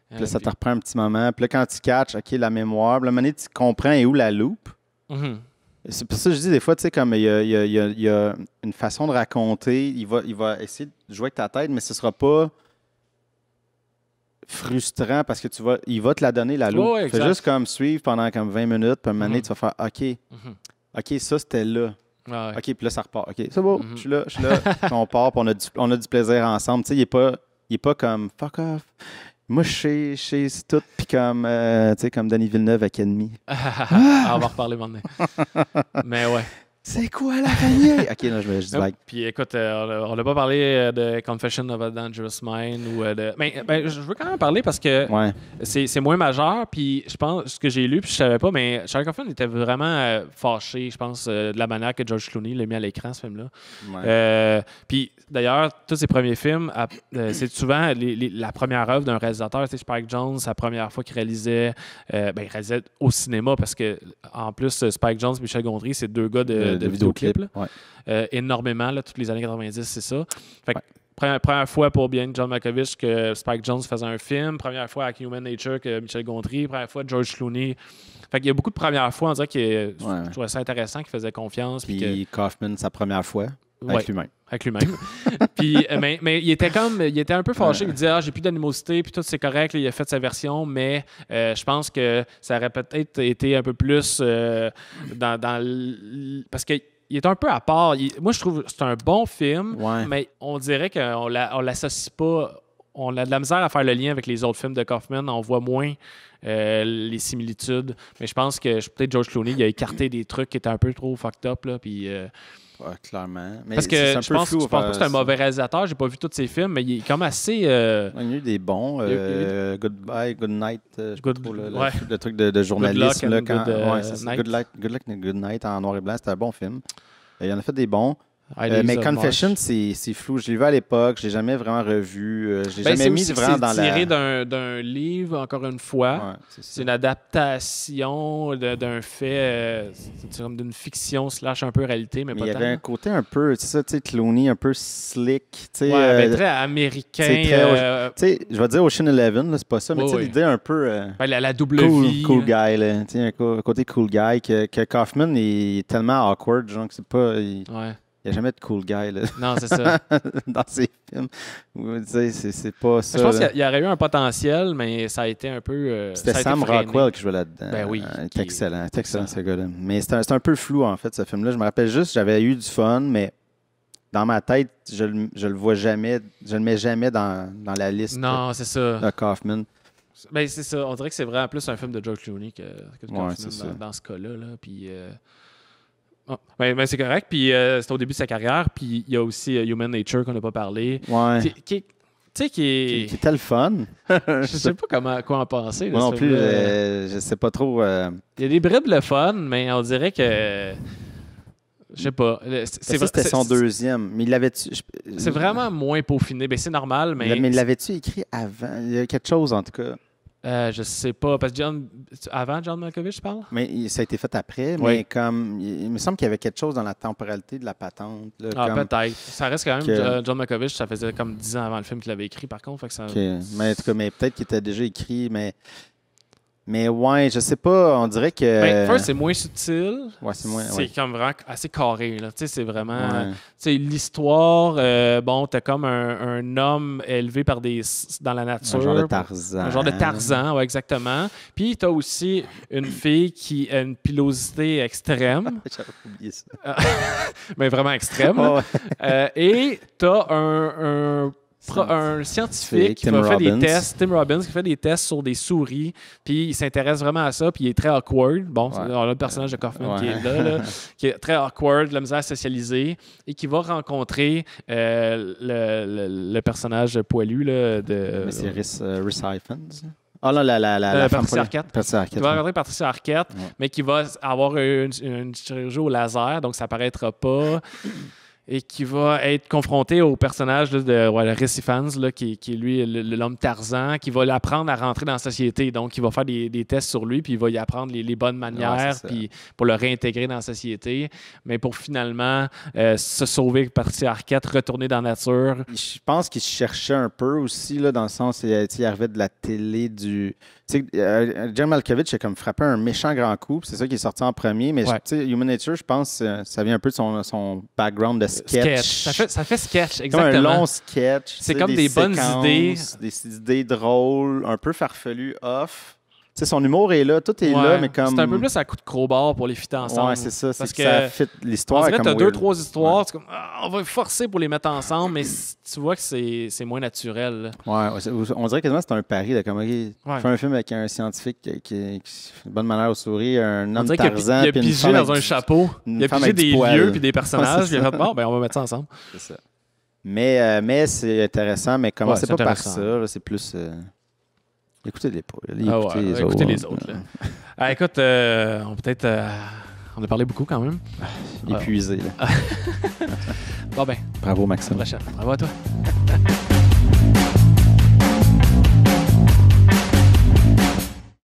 puis là, Euh, ça puis- te reprend un petit moment. Puis là, quand tu catches, OK, la mémoire, puis là, donné, tu comprends et où la loupe? Mhm. C'est pour ça que je dis des fois, tu sais, comme il y a, il y a- il y a- une façon de raconter, il va, il va essayer de jouer avec ta tête, mais ce sera pas frustrant parce que tu vas, il va te la donner la loupe. Ouais, Fais juste comme suivre pendant comme 20 minutes, puis à un moment donné, Mhm. tu vas faire OK, Mhm. OK, ça c'était là. Ouais. OK, puis là, ça repart. OK, c'est beau, je suis là, je suis là. Puis on part, puis on a, du, on a du plaisir ensemble. Tu sais, il n'est pas, il est pas comme fuck off. Moi, je sais, tout, puis comme, euh, tu sais, comme Denis Villeneuve Academy. (laughs) Ah, on va reparler maintenant. (laughs) Mais ouais. C'est quoi l'araignée? (laughs) ok, là, je vais juste Nope. like. Puis écoute, euh, on n'a pas parlé euh, de Confession of a Dangerous Mind ou euh, de. Mais ben, je veux quand même parler parce que Ouais. c'est c'est moins majeur. Puis je pense, ce que j'ai lu, puis je savais pas, mais Charlie Kaufman était vraiment euh, fâché, je pense, euh, de la manière que George Clooney l'a mis à l'écran, ce film-là. Euh, puis d'ailleurs, tous ses premiers films, euh, c'est souvent les- les- la première œuvre d'un réalisateur. Sais, Spike Jones, sa première fois qu'il réalisait, euh, ben, il réalisait au cinéma parce que, en plus, Spike Jones et Michel Gondry, c'est deux gars de, de. Ouais. Euh, énormément, là, toutes les années 90, c'est ça. Fait que, Ouais. première, première fois pour bien John Malkovich que Spike Jones faisait un film, première fois avec Human Nature que Michel Gondry, première fois George Clooney. Fait qu'il y a beaucoup de premières fois, on dirait que Ouais. je trouvais ça intéressant, qu'il faisait confiance. Puis que- Puis Kaufman, sa première fois, Ouais avec lui-même. avec lui-même. (laughs) puis, euh, mais, mais il était comme, il était un peu fâché. Il disait, ah, j'ai plus d'animosité, puis tout c'est correct. là, il a fait sa version, mais euh, je pense que ça aurait peut-être été un peu plus euh, dans, dans l- parce que il est un peu à part. Il- moi, je trouve que c'est un bon film, Ouais. mais on dirait qu'on on l'associe pas. On a de la misère à faire le lien avec les autres films de Kaufman. On voit moins euh, les similitudes. Mais je pense que peut-être George Clooney il a écarté des trucs qui étaient un peu trop fucked up. Là, puis, euh, Ouais, clairement. Mais parce que un je peu pense, flou, je pense pas que c'est un mauvais réalisateur. J'ai pas vu tous ses films, mais il est comme assez. euh, Il y a eu des bons. Eu- euh, Goodbye, Good Night. euh, je Good- trop, le, le- ouais. le truc de, de journalisme. and là, quand, Good, ouais, c'est ça, Night. good, good Luck and Good Night en noir et blanc. C'était un bon film. Euh, Il en a fait des bons. Euh, mais Confession, c'est flou. Je l'ai vu à l'époque. Je l'ai jamais vraiment revu. Euh, je l'ai Ben, jamais mis aussi que vraiment c'est dans tiré la. d'un- livre, encore une fois. Ouais, c'est une adaptation d'un fait, euh, c'est comme d'une fiction slash un peu réalité, mais, Mais pas il y tant. avait un côté un peu, c'est ça, tu sais, Clooney, un peu slick. Tu sais, Ouais, ben, euh, très américain. très- tu sais, je vais dire Ocean Eleven, c'est pas ça, mais Ouais, tu sais, l'idée un peu. ben, la, la double cool, vie. cool hein. guy, là. Tu sais, un côté cool guy que, que Kaufman est tellement awkward, genre que c'est pas. Il Ouais. N'y a jamais de cool guy, là, Non, c'est ça. (laughs) dans ses films. C'est pas ça. je pense qu'il y aurait eu un potentiel, mais ça a été un peu. euh, C'était Sam. Rockwell qui jouait là-dedans. Ben oui, qui- excellent, c'est excellent ce gars-là. Mais c'est un, peu flou, en fait, ce film-là. Je me rappelle juste, j'avais eu du fun, mais dans ma tête, je, je le vois jamais, je le mets jamais dans, dans la liste Non, c'est ça. de Kaufman. Ben, c'est ça. On dirait que c'est vraiment plus un film de George Clooney que, que de Ouais, Kaufman c'est ça. dans, dans ce cas-là. Là. Puis, euh, ah, ben, ben, c'est correct. Puis, euh, c'est au début de sa carrière. Puis, il y a aussi euh, Human Nature qu'on n'a pas parlé. Ouais. Qui, qui- tu sais, qui est. qui le fun. (laughs) je sais pas comment, quoi en penser. là, Moi non plus, euh, je sais pas trop. euh, Il y a des bribes le fun, mais on dirait que. Je sais pas. C'est c'était son deuxième. Mais il l'avait-tu. je- C'est vraiment moins peaufiné. Ben, c'est normal, mais. Mais, il l'avait-tu écrit avant? Il y a quelque chose, en tout cas. Euh, je sais pas. Parce que John. Avant John Malkovich, je parle Mais ça a été fait après. Oui. Mais comme. Il, il me semble qu'il y avait quelque chose dans la temporalité de la patente. là, Ah, peut-être. Ça reste quand même. que- John Malkovich, ça faisait comme 10 ans avant le film qu'il avait écrit, par contre. Fait que ça... Mais en tout cas, mais peut-être qu'il était déjà écrit, mais. Mais ouais, je sais pas, on dirait que. Ben, first, c'est moins subtil. ouais, c'est moins. C'est Ouais. comme vraiment assez carré. Là. Tu sais, C'est vraiment. Ouais. Tu sais, l'histoire, euh, bon, t'as comme un, un homme élevé par des dans la nature. Un genre de Tarzan. Un genre de Tarzan, ouais, exactement. Puis t'as aussi une fille qui a une pilosité extrême, (laughs) J'avais oublié ça. (laughs) mais vraiment extrême. (laughs) Ouais. Euh, et t'as un, un scientifique qui Tim va faire des tests, Tim Robbins, qui fait des tests sur des souris, puis il s'intéresse vraiment à ça, puis il est très awkward. Bon, Ouais. on a le personnage de Kaufman qui Ouais. est là, là, (laughs) qui est très awkward, la misère à socialiser, et qui va rencontrer euh, le, le- le personnage poilu là, de. Mais c'est Rhys, euh, Ifans. Ah là, la, la, la, Euh, la femme Patricia. Arquette. Patricia qui Arquette. va rencontrer Patricia Arquette, Ouais. mais qui va avoir une, une chirurgie au laser, donc ça paraîtra pas. Et qui va être confronté au personnage là, de ouais, le Rhys Ifans, là, qui, qui est lui l'homme Tarzan, qui va l'apprendre à rentrer dans la société. Donc, il va faire des, des tests sur lui, puis il va y apprendre les, les bonnes manières, puis pour le réintégrer dans la société. Mais pour finalement euh, se sauver par Patricia Arquette, retourner dans la nature. Je pense qu'il cherchait un peu aussi, là, dans le sens, il, il arrivait de la télé, du... Tu sais, euh, John Malkovich a comme frappé un méchant grand coup, c'est ça qui est sorti en premier, mais Ouais. tu sais, Human Nature, je pense, euh, ça vient un peu de son, son background de sketch. Ça fait, ça fait sketch, comme exactement. un long sketch. C'est comme des bonnes séquences, idées. Des idées drôles, un peu farfelues, off. Sais, son humour est là, tout est là, Ouais. mais comme. C'est un peu plus à coup de crowbar pour les fitter ensemble. Ouais, c'est ça. C'est Parce que, que ça fit l'histoire. comme t'as deux, trois histoires, c'est comme, ah, on va forcer pour les mettre ensemble, mais tu vois que c'est moins naturel. là. Ouais, ouais, on dirait quasiment que c'est un pari. Là, comme, Ouais. fais un film avec un scientifique qui, qui, qui a une bonne manière au sourire, un homme Tarzan, il a puis pigé dans un chapeau. Il a pigé des lieux puis des personnages. Ouais, il a fait, bon, ben, on va mettre ça ensemble. C'est ça. Mais, euh, mais c'est intéressant, mais commencez Ouais, c'est pas par ça. C'est plus. euh, Écoutez-les pas. là, Ah écoutez ouais, les écoutez autres. les autres, là. Ah, écoute, euh, on peut-être. euh, on a parlé beaucoup quand même. Épuisés. là. (laughs) Bon, ben, Bravo, Maxime. prochaine. Bravo à toi.